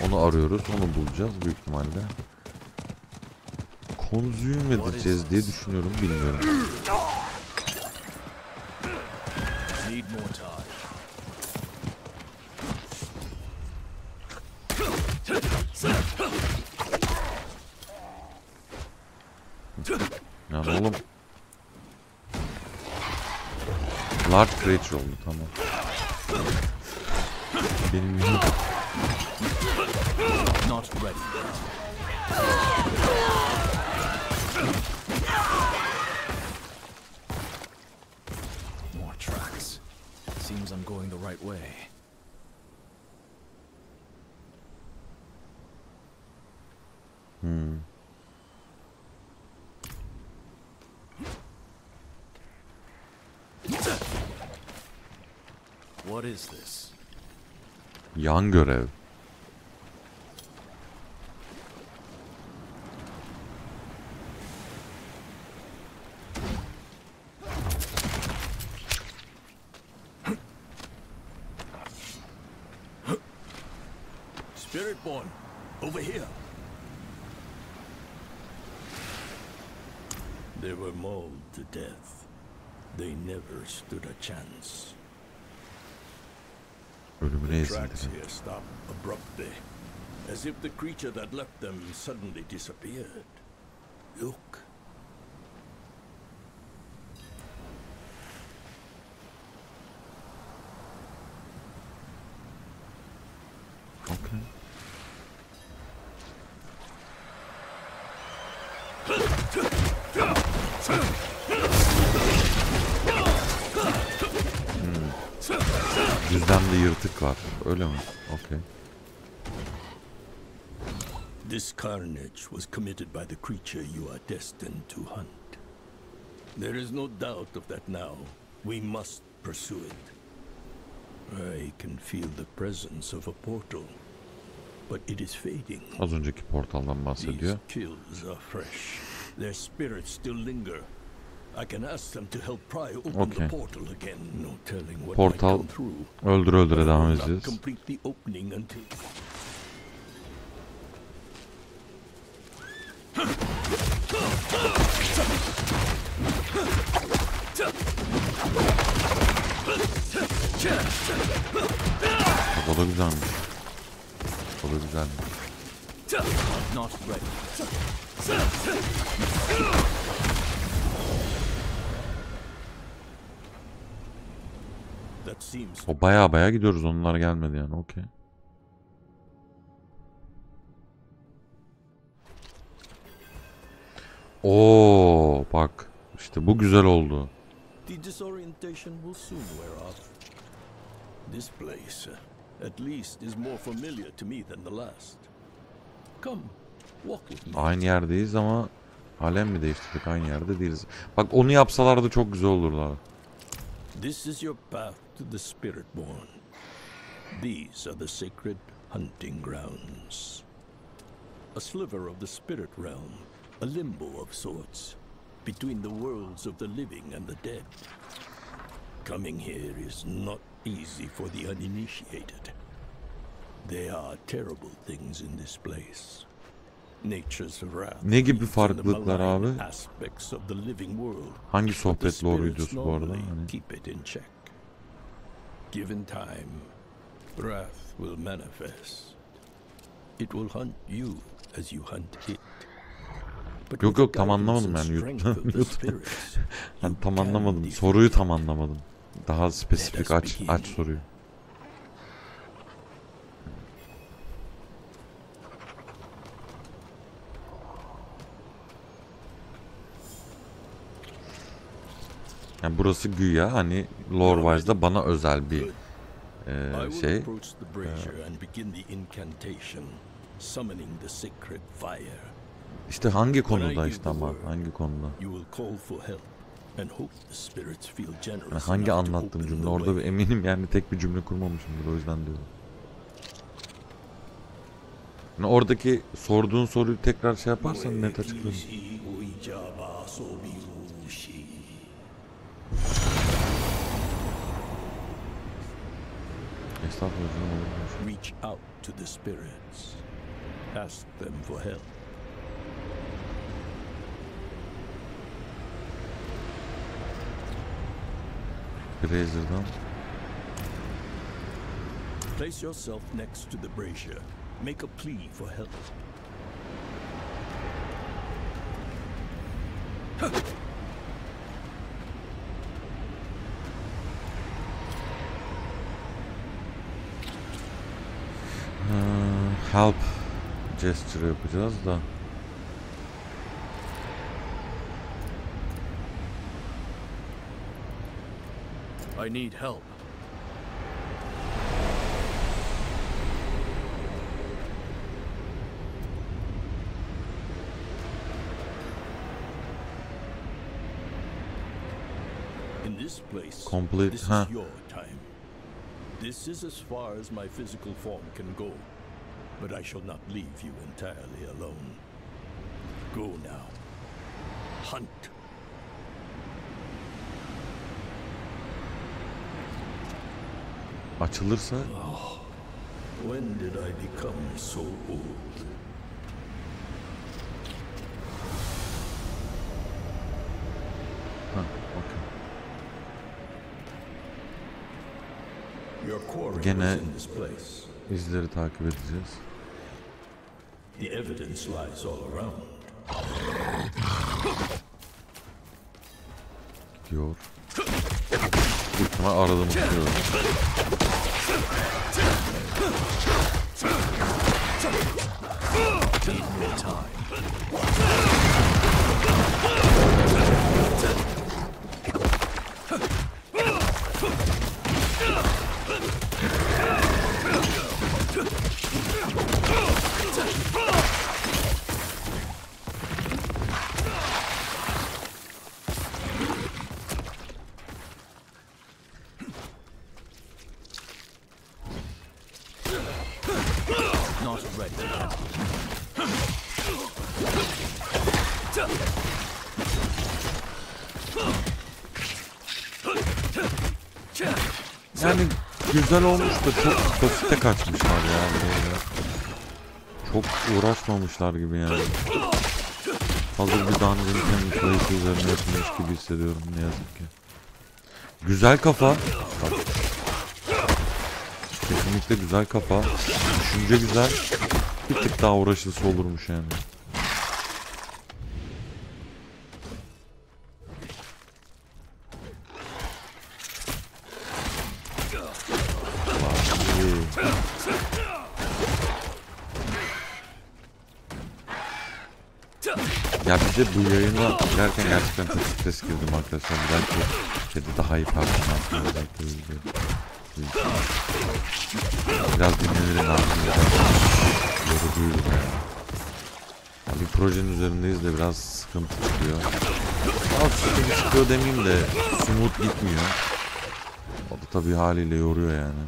onu arıyoruz. Onu bulacağız büyük ihtimalle. Konzüyüm edeceğiz diye düşünüyorum. Bilmiyorum. Need more time. Yani oğlum. Large creature oldu tamam. Benim yine Not ready. I'm going the right way. Hmm. What is this? Yan görev. Spiritborn, over here. They were mauled to death. They never stood a chance. Ölümüne The tracks here stop abruptly, as if the creature that left them suddenly disappeared. Look. Okay. Hmm. Düzlemde yırtık var. Öyle mi? Okey. This carnage was committed by the creature you are destined to hunt. There is no doubt of that now. We must pursue it. I can feel the presence of a portal, but it is fading. Az önceki portaldan bahsediyor. These kills are fresh. Their spirits still linger. Okay. portal through. öldüre devam edeceğiz. O baya baya gidiyoruz. Onlar gelmedi yani. Okey. Oo bak. işte bu güzel oldu. The disorientation will soon wear off. This place, uh, at least, is more familiar to me than the last. Come, walk with me. Aynı yerdeyiz ama halen mi değiştirdik? Aynı yerde değiliz. Bak onu yapsalardı çok güzel olurdu. This is your path to the Spiritborn. These are the sacred hunting grounds. A sliver of the spirit realm, a limbo of sorts, between the worlds of the living and the dead. Coming here is not easy for the uninitiated. There are terrible things in this place. Nature's wrath. Ne gibi the farklılıklar abi? Aspects of the living world. Hangi the sohbet lore videosu bu arada? Hani Given time, wrath will manifest. It will hunt you as you hunt it. Yok yok tam anlamadım yani. yani tam anlamadım. Soruyu tam anlamadım. Daha spesifik aç aç soruyu. Yani burası güya hani lore-wise'da bana özel bir e, şey. fire. İşte hangi konuda işte ama hangi konuda? Yani hangi anlattığım cümle orada bir eminim yani tek bir cümle kurmamışımdır o yüzden diyorum. Yani oradaki sorduğun soruyu tekrar şey yaparsan net açıklarım. Reach out to the spirits. Ask them for help. Place yourself next to the brazier. Make a plea for help. Help gesture yapacağız da. I need help. In this place, Complete, this huh. is your time. This is as far as my physical form can go, but I shall not leave you entirely alone. Go now. Hunt. Açılırsa oh, When did I become so old? Your quarry Gene was in this place. izleri takip edeceğiz. The evidence lies all around. Diyor. Büyük ihtimal aradım güzel olmuş da çok basite kaçmışlar yani böyle. Çok uğraşmamışlar gibi yani. Hazır bir Dungeon Template'i üzerine yapılmış gibi hissediyorum ne yazık ki. Güzel kafa. Bak. Kesinlikle güzel kafa. Düşünce güzel. Bir tık daha uğraşılısı olurmuş yani. Ya bir de bu yayına girerken gerçekten çok stres girdim arkadaşlar. Belki şeyde daha iyi performans olacak. Biraz dinlenirim aslında. Yorucuydu yani. Ya bir projenin üzerindeyiz de biraz sıkıntı çıkıyor. Az sıkıntı çıkıyor demeyeyim de smooth gitmiyor. O da tabii haliyle yoruyor yani.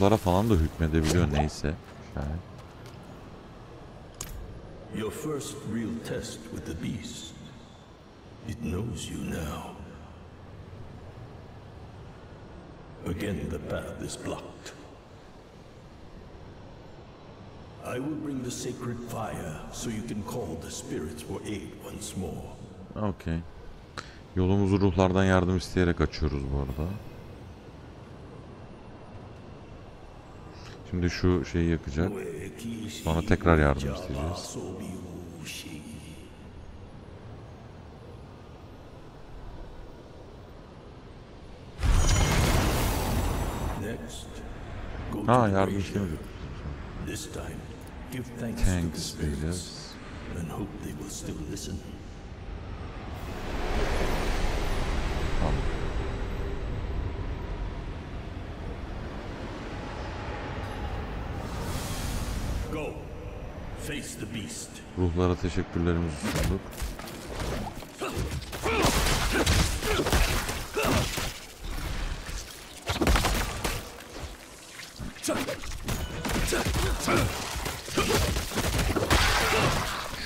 Ruhlara falan da hükmedebiliyor neyse. Yani. Your first real test with the beast. It knows you now. Again, the path is blocked. I will bring the sacred fire so you can call the spirits for aid once more. Okey. Yolumuzu ruhlardan yardım isteyerek açıyoruz bu arada. Şimdi şu şeyi yakacak. Sonra tekrar yardım isteyeceğiz. Ha yardım istemedik. Thanks, diyeceğiz. Tamam. Go. Face the beast. Ruhlara teşekkürlerimizi sunduk.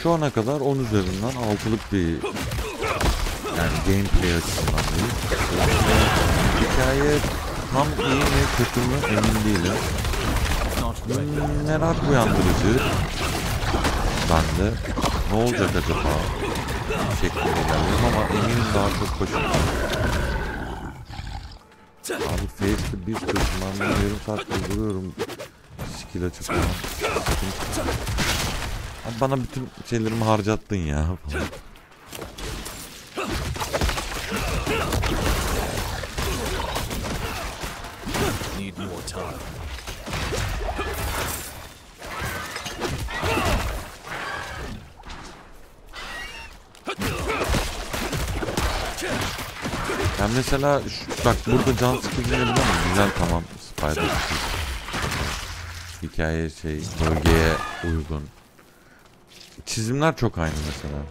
Şu ana kadar 10 üzerinden 6'lık bir yani gameplay açısından değil. Hikaye tam iyi mi kötü mü emin değilim. Hmm, merak uyandırıcı. Ben ne olacak acaba şeklinde ilerliyorum ama eminim daha çok başarılı. Abi Face'de bir kısmından ben yarım saattir duruyorum. Skill açıp. Abi bana bütün şeylerimi harcattın ya. Mesela şu- bak burada can biliyor musun? Güzel tamam Spider Hikaye şey bölgeye uygun. Çizimler çok aynı mesela.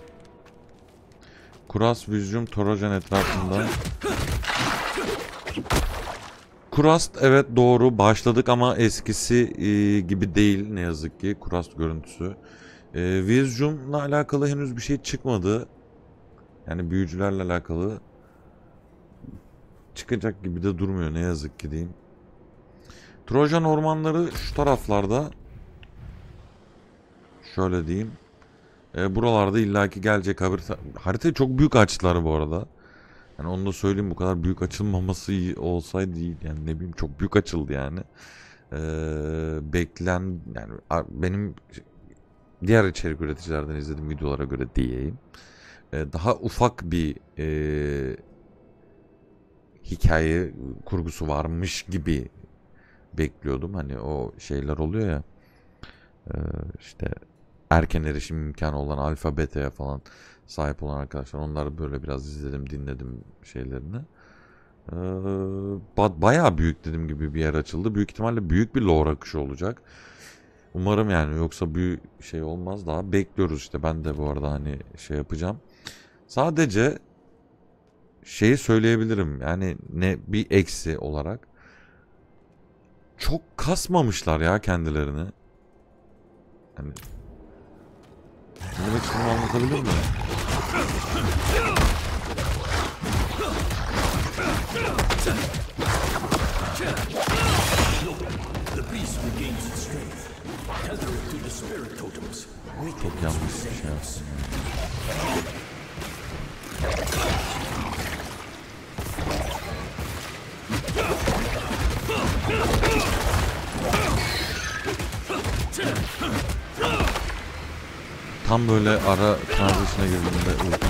Kuras Vizcum Torojan etrafında. Kurast evet doğru başladık ama eskisi e, gibi değil ne yazık ki Kurast görüntüsü. E, Vizcum'la alakalı henüz bir şey çıkmadı. Yani büyücülerle alakalı çıkacak gibi de durmuyor ne yazık ki diyeyim. Trojan ormanları şu taraflarda. Şöyle diyeyim. E, buralarda illaki gelecek harita. Harita çok büyük açtılar bu arada. Yani onu da söyleyeyim bu kadar büyük açılmaması iyi olsaydı iyi. Yani ne bileyim çok büyük açıldı yani. E, beklen yani benim diğer içerik üreticilerden izlediğim videolara göre diyeyim. E, daha ufak bir e, hikaye kurgusu varmış gibi bekliyordum. Hani o şeyler oluyor ya e, işte erken erişim imkanı olan alfa beta'ya falan sahip olan arkadaşlar onları böyle biraz izledim dinledim şeylerini. E, ba- bayağı büyük dediğim gibi bir yer açıldı. Büyük ihtimalle büyük bir lore akışı olacak. Umarım yani yoksa büyük şey olmaz daha bekliyoruz işte ben de bu arada hani şey yapacağım. Sadece şeyi söyleyebilirim. Yani ne bir eksi olarak çok kasmamışlar ya kendilerini. Hani ne demek istediğimi anlatabilir miyim? Çok yanlış bir şey yaptım. Tam böyle ara transition'a girdiğimde ulti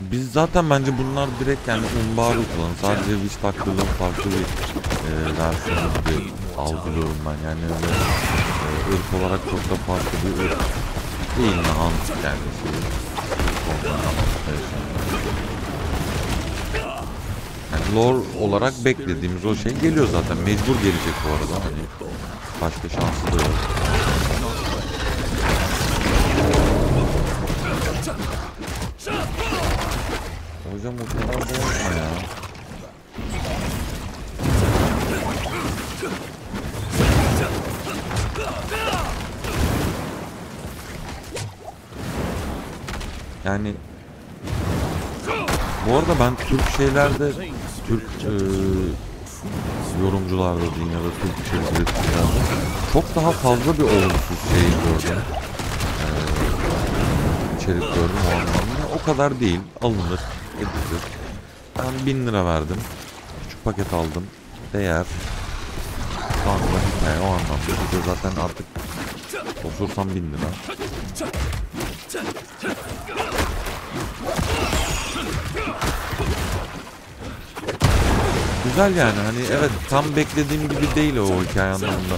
Biz zaten bence bunlar direkt yani umbaru kullanın. Sadece Witch taktığının farklı bir e, versiyonu gibi algılıyorum ben. Yani öyle e, ırk olarak çok da farklı bir ırk değil Nahant kendisi. Ondan anlatmaya Yani lore olarak beklediğimiz o şey geliyor zaten. Mecbur gelecek bu arada. Hani başka şansı da yok. Hocam o kadar da yapma ya. Yani bu arada ben Türk şeylerde Türk e, yorumcularda diyeyim ya da Türk içerik üreticilerde çok daha fazla bir olumsuz şey gördüm. E, içerik gördüm o anlamda. O kadar değil. Alınır, edilir. Ben 1000 lira verdim. Küçük paket aldım. Değer. Şu anda hikaye o anlamda. Bir zaten artık osursam 1000 lira. Güzel yani hani evet tam beklediğim gibi değil o hikaye anlamında.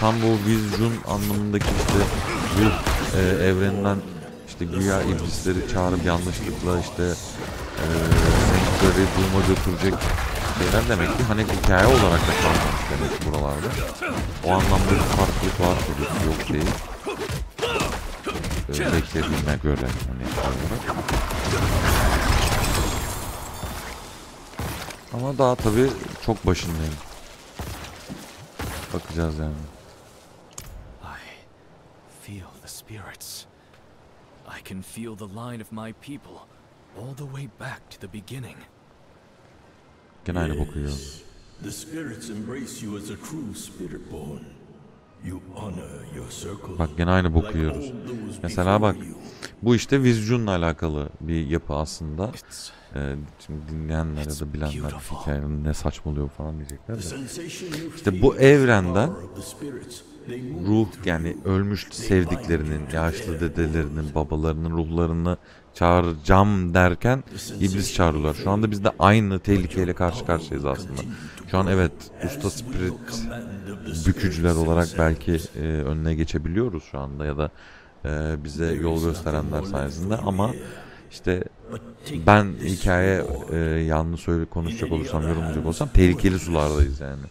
Tam bu vizyon anlamındaki işte ruh e, evreninden işte güya iblisleri çağırıp yanlışlıkla işte e, Sanctuary Doom'a götürecek şeyler demek ki hani hikaye olarak da kalmamış demek buralarda. O anlamda bir farklılık var tabii yok değil. E, beklediğime göre hani olarak. Ama daha tabii çok başındayım. Bakacağız yani. I can feel the line of my people all the way back to the beginning. Gene aynı boku yiyor. The spirits embrace you as a true spirit born. You honor your circle. Bak gene aynı boku yiyoruz. Mesela bak bu işte vizyonla alakalı bir yapı aslında. Ee, şimdi dinleyenler ya da bilenler hikayenin ne saçmalıyor falan diyecekler de. İşte bu evrenden ruh yani ölmüş sevdiklerinin, yaşlı dedelerinin, babalarının ruhlarını çağıracağım derken iblis çağırıyorlar. Şu anda biz de aynı tehlikeyle karşı karşıyayız aslında. Şu an evet usta spirit bükücüler olarak belki e, önüne geçebiliyoruz şu anda ya da e, bize yol gösterenler sayesinde ama işte ben hikaye e, yanlış söyle konuşacak olursam yorumlayacak olsam tehlikeli sulardayız yani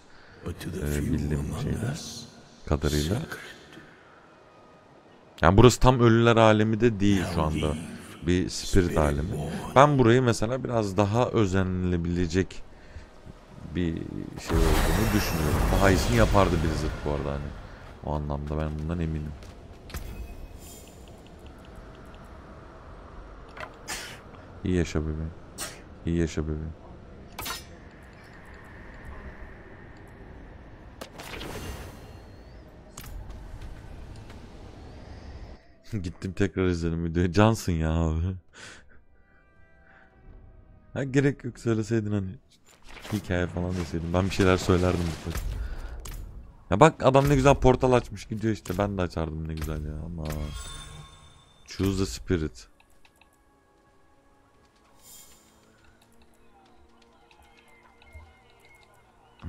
e, bildiğim şeyde kadarıyla. Yani burası tam ölüler alemi de değil şu anda. Bir spirit alemi. Ben burayı mesela biraz daha özenilebilecek bir şey olduğunu düşünüyorum. Daha iyisini yapardı Blizzard bu arada hani. O anlamda ben bundan eminim. İyi yaşa bebeğim. İyi yaşa bebeğim. Gittim tekrar izledim videoyu. Cansın ya abi. Ha, gerek yok söyleseydin hani. Hikaye falan deseydin. Ben bir şeyler söylerdim mutlaka. Ya bak adam ne güzel portal açmış gidiyor işte. Ben de açardım ne güzel ya ama. Choose the spirit.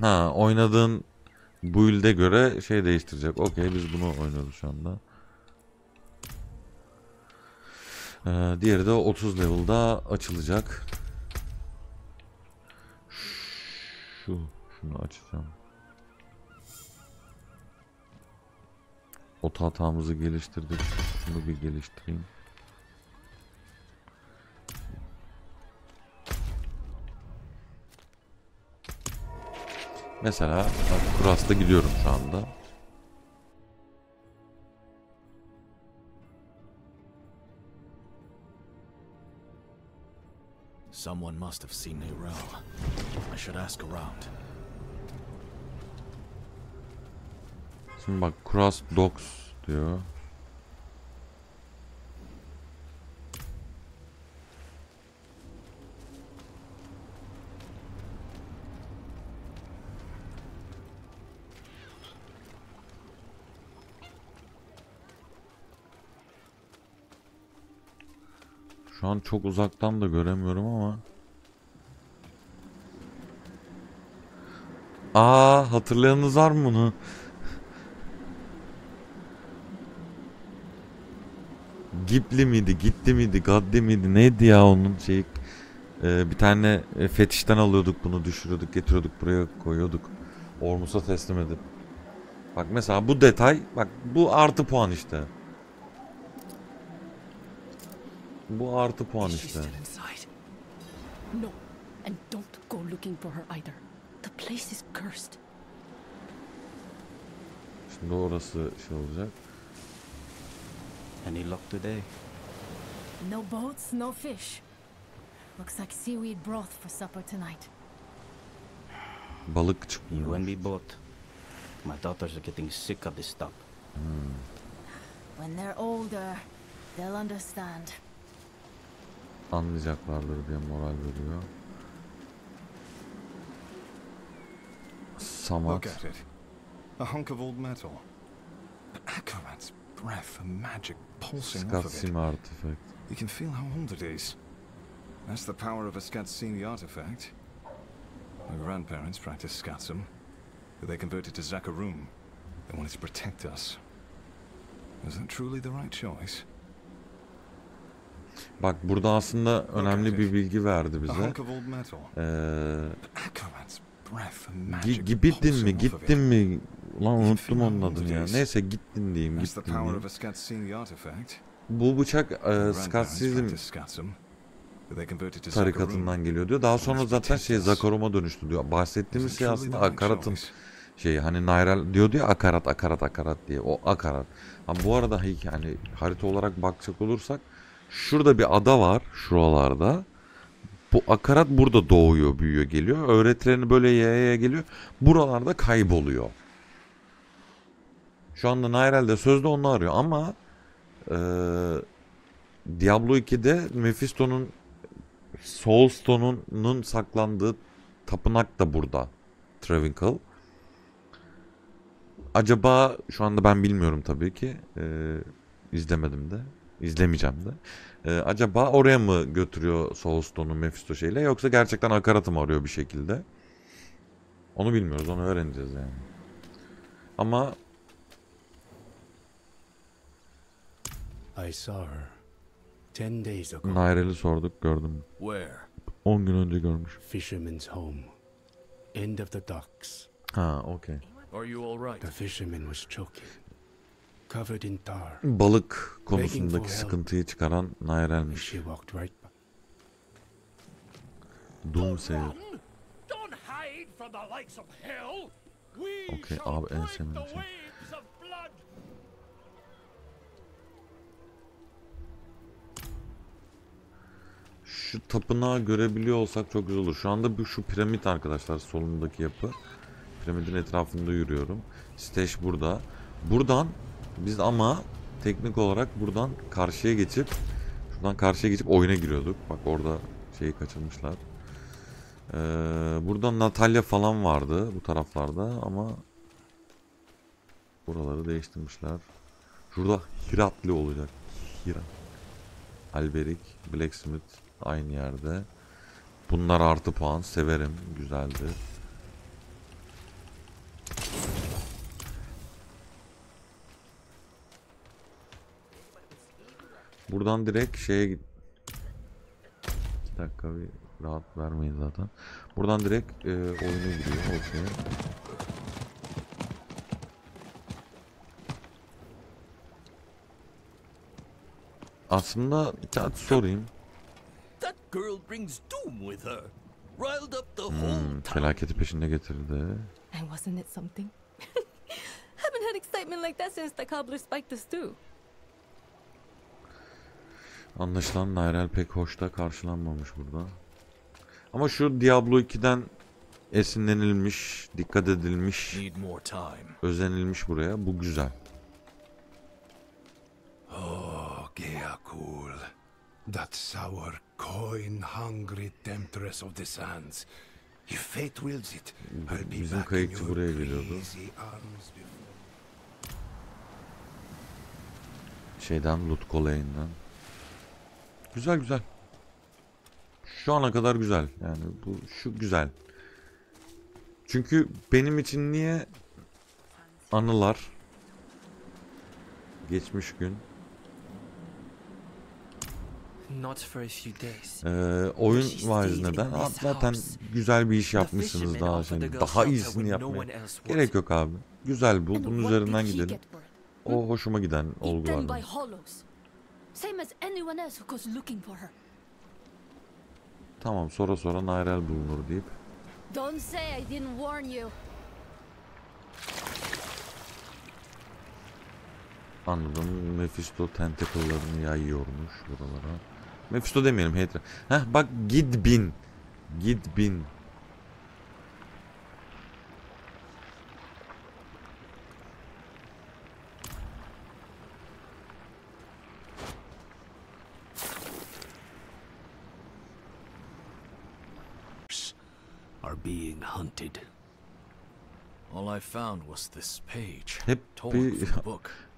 Ha oynadığın build'e göre şey değiştirecek. Okey biz bunu oynuyoruz şu anda. Ee, diğeri de 30 level'da açılacak. Şu, şunu açacağım. Ot hatamızı geliştirdik. Şunu bir geliştireyim. Mesela Kuras'ta gidiyorum şu anda. Someone must have seen Nerel. I should ask around. Şimdi bak Cross Dogs diyor. Şu an çok uzaktan da göremiyorum ama Aa hatırlayanınız var mı bunu? Gipli miydi, gitti miydi, gaddi miydi, neydi ya onun şeyi? Ee, bir tane e, fetişten alıyorduk bunu, düşürüyorduk, getiriyorduk buraya koyuyorduk. Ormus'a teslim edip. Bak mesela bu detay, bak bu artı puan işte. Bu artı puan işte. No, and don't go looking for her either. The place is cursed. Şimdi orası şey olacak. Any luck today? No boats, no fish. Looks like seaweed broth for supper tonight. Balık çıkmıyor. You and me both. My daughters are getting sick of this stuff. Hmm. When they're older, they'll understand. Anlayacaklardır diye moral veriyor. Samat. Look at it. A hunk of old metal. Akarat's breath and magic pulsing off of it. Artifact. You can feel how old it is. That's the power of a Skatsini artifact. My grandparents practiced Skatsum, but they converted to Zakarum. They wanted to protect us. Was that truly the right choice? Bak burada aslında önemli bir bilgi verdi bize. Ee, gibittin mi? Gittin it. mi? Can unuttum onun adını ya. Neyse gittin diyeyim, gittin diyeyim. Bu bıçak e, Skatsizm tarikatından geliyor diyor. Daha sonra zaten şey Zakarom'a dönüştü diyor. Bahsettiğimiz şey aslında Akarat'ın şeyi hani Nayrel diyordu ya Akarat Akarat Akarat diye o Akarat. Ama bu arada hi- yani harita olarak bakacak olursak şurada bir ada var şuralarda. Bu Akarat burada doğuyor, büyüyor, geliyor. Öğretilerini böyle yaya geliyor. Buralarda kayboluyor. Şu anda Nayrel de sözde onu arıyor ama eee Diablo 2'de Mephisto'nun Soulstone'un saklandığı tapınak da burada. Travinkle. Acaba şu anda ben bilmiyorum tabii ki. Ee, izlemedim de. İzlemeyeceğim de. Ee, acaba oraya mı götürüyor Soulstone'u Mephisto şeyle yoksa gerçekten akaratı mı arıyor bir şekilde? Onu bilmiyoruz. Onu öğreneceğiz yani. Ama I saw her ten days ago. Nairel'i sorduk gördüm. Where? 10 gün önce görmüş. Fisherman's home. End of the docks. Ha okey. Are you all right? The fisherman was choking. Balık konusundaki sıkıntıyı çıkaran Nairel'miş. She walked right by. Doomsayer. Don't hide from the likes of hell. We Okey shall abi en the şey. waves of blood. Şu tapınağı görebiliyor olsak çok güzel olur. Şu anda bu şu piramit arkadaşlar solundaki yapı. Piramidin etrafında yürüyorum. Stage burada. Buradan biz ama teknik olarak buradan karşıya geçip şuradan karşıya geçip oyuna giriyorduk. Bak orada şeyi kaçırmışlar. Ee, buradan Natalya falan vardı bu taraflarda ama buraları değiştirmişler. Şurada Hiratli olacak. Hirat. Alberik, Blacksmith aynı yerde. Bunlar artı puan. Severim. Güzeldi. Buradan direkt şeye git. Bir dakika bir rahat vermeyin zaten. Buradan direkt e, oyuna giriyor. Okey. Aslında bir sorayım. That girl brings doom with her. Riled up the whole Hmm, felaketi peşinde getirdi. And wasn't it something? Haven't had excitement like that since the cobbler spiked us too. Anlaşılan Nairel pek hoşta karşılanmamış burada. Ama şu Diablo 2'den esinlenilmiş, dikkat edilmiş, özenilmiş buraya. Bu güzel. Oh, Geakul. That sour, coin-hungry temptress of the sands. If fate wills it, I'll be Bizim kayıkçı buraya geliyordu. Şeyden, Loot. Güzel güzel. Şu ana kadar güzel. Yani bu şu güzel. Çünkü benim için niye anılar geçmiş gün Not for a few days. Ee, oyun wise neden? Zaten güzel bir iş yapmışsınız daha şey. Daha iyisini yapmaya. Gerek yok abi. Güzel bul. Bunun üzerinden gidelim. O hoşuma giden hollows. Same as anyone else who goes looking for her. Tamam sonra sonra Nairel bulunur deyip. Don't say I didn't warn you. Anladım. Mephisto tentacle'larını yayıyormuş buralara. Mephisto demeyelim Hydra. Heh bak Gidbin. Gidbin. Being hunted. All I found was this page. Hep bir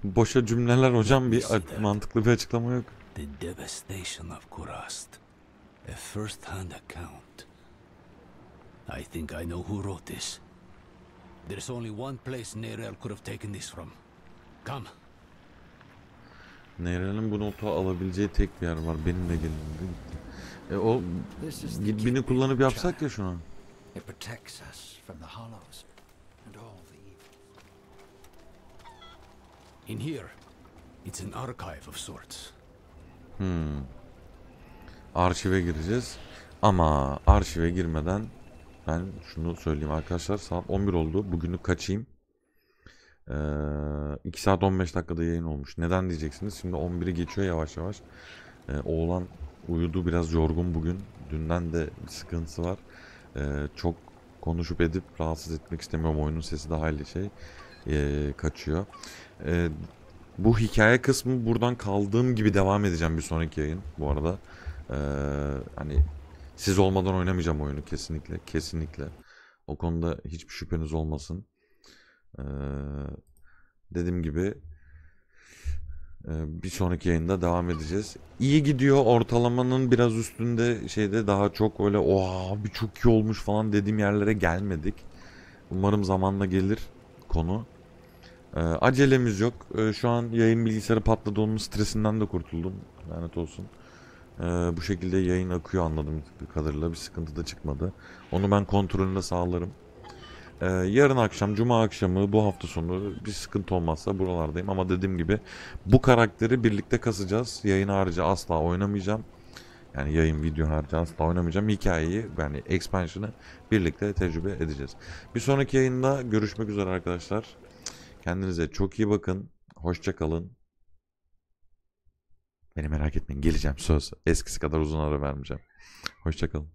boşa cümleler hocam bir mantıklı bir açıklama yok. The devastation of Kurast. A first-hand account. I think I know who wrote this. There's only one place Nerel could have taken this from. Come. Neyrel'in bu notu alabileceği tek bir yer var. Benimle gelin. E o Gidbin kullanıp yapsak ya şunu. It protects us from the hollows and all the evil. In here, it's an archive of sorts. Hmm. Arşive gireceğiz. Ama arşive girmeden ben şunu söyleyeyim arkadaşlar. Saat 11 oldu. Bugünlük kaçayım. Ee, 2 saat 15 dakikada yayın olmuş. Neden diyeceksiniz? Şimdi 11'i geçiyor yavaş yavaş. Ee, oğlan uyudu biraz yorgun bugün. Dünden de bir sıkıntısı var. Ee, çok konuşup edip rahatsız etmek istemiyorum. Oyunun sesi de hayli şey ee, kaçıyor. Ee, bu hikaye kısmı buradan kaldığım gibi devam edeceğim bir sonraki yayın bu arada. Ee, hani siz olmadan oynamayacağım oyunu kesinlikle. Kesinlikle. O konuda hiçbir şüpheniz olmasın. Ee, dediğim gibi e, bir sonraki yayında devam edeceğiz. İyi gidiyor. Ortalamanın biraz üstünde şeyde daha çok öyle oha bir çok iyi olmuş falan dediğim yerlere gelmedik. Umarım zamanla gelir konu. Ee, acelemiz yok. Ee, şu an yayın bilgisayarı patladı. Onun stresinden de kurtuldum. Lanet olsun. Ee, bu şekilde yayın akıyor anladığım kadarıyla. Bir sıkıntı da çıkmadı. Onu ben kontrolünde sağlarım. Ee, yarın akşam, cuma akşamı, bu hafta sonu bir sıkıntı olmazsa buralardayım. Ama dediğim gibi bu karakteri birlikte kasacağız. Yayın harici asla oynamayacağım. Yani yayın video harici asla oynamayacağım. Hikayeyi yani expansion'ı birlikte tecrübe edeceğiz. Bir sonraki yayında görüşmek üzere arkadaşlar. Kendinize çok iyi bakın. Hoşça kalın. Beni merak etmeyin. Geleceğim söz. Eskisi kadar uzun ara vermeyeceğim. Hoşça kalın.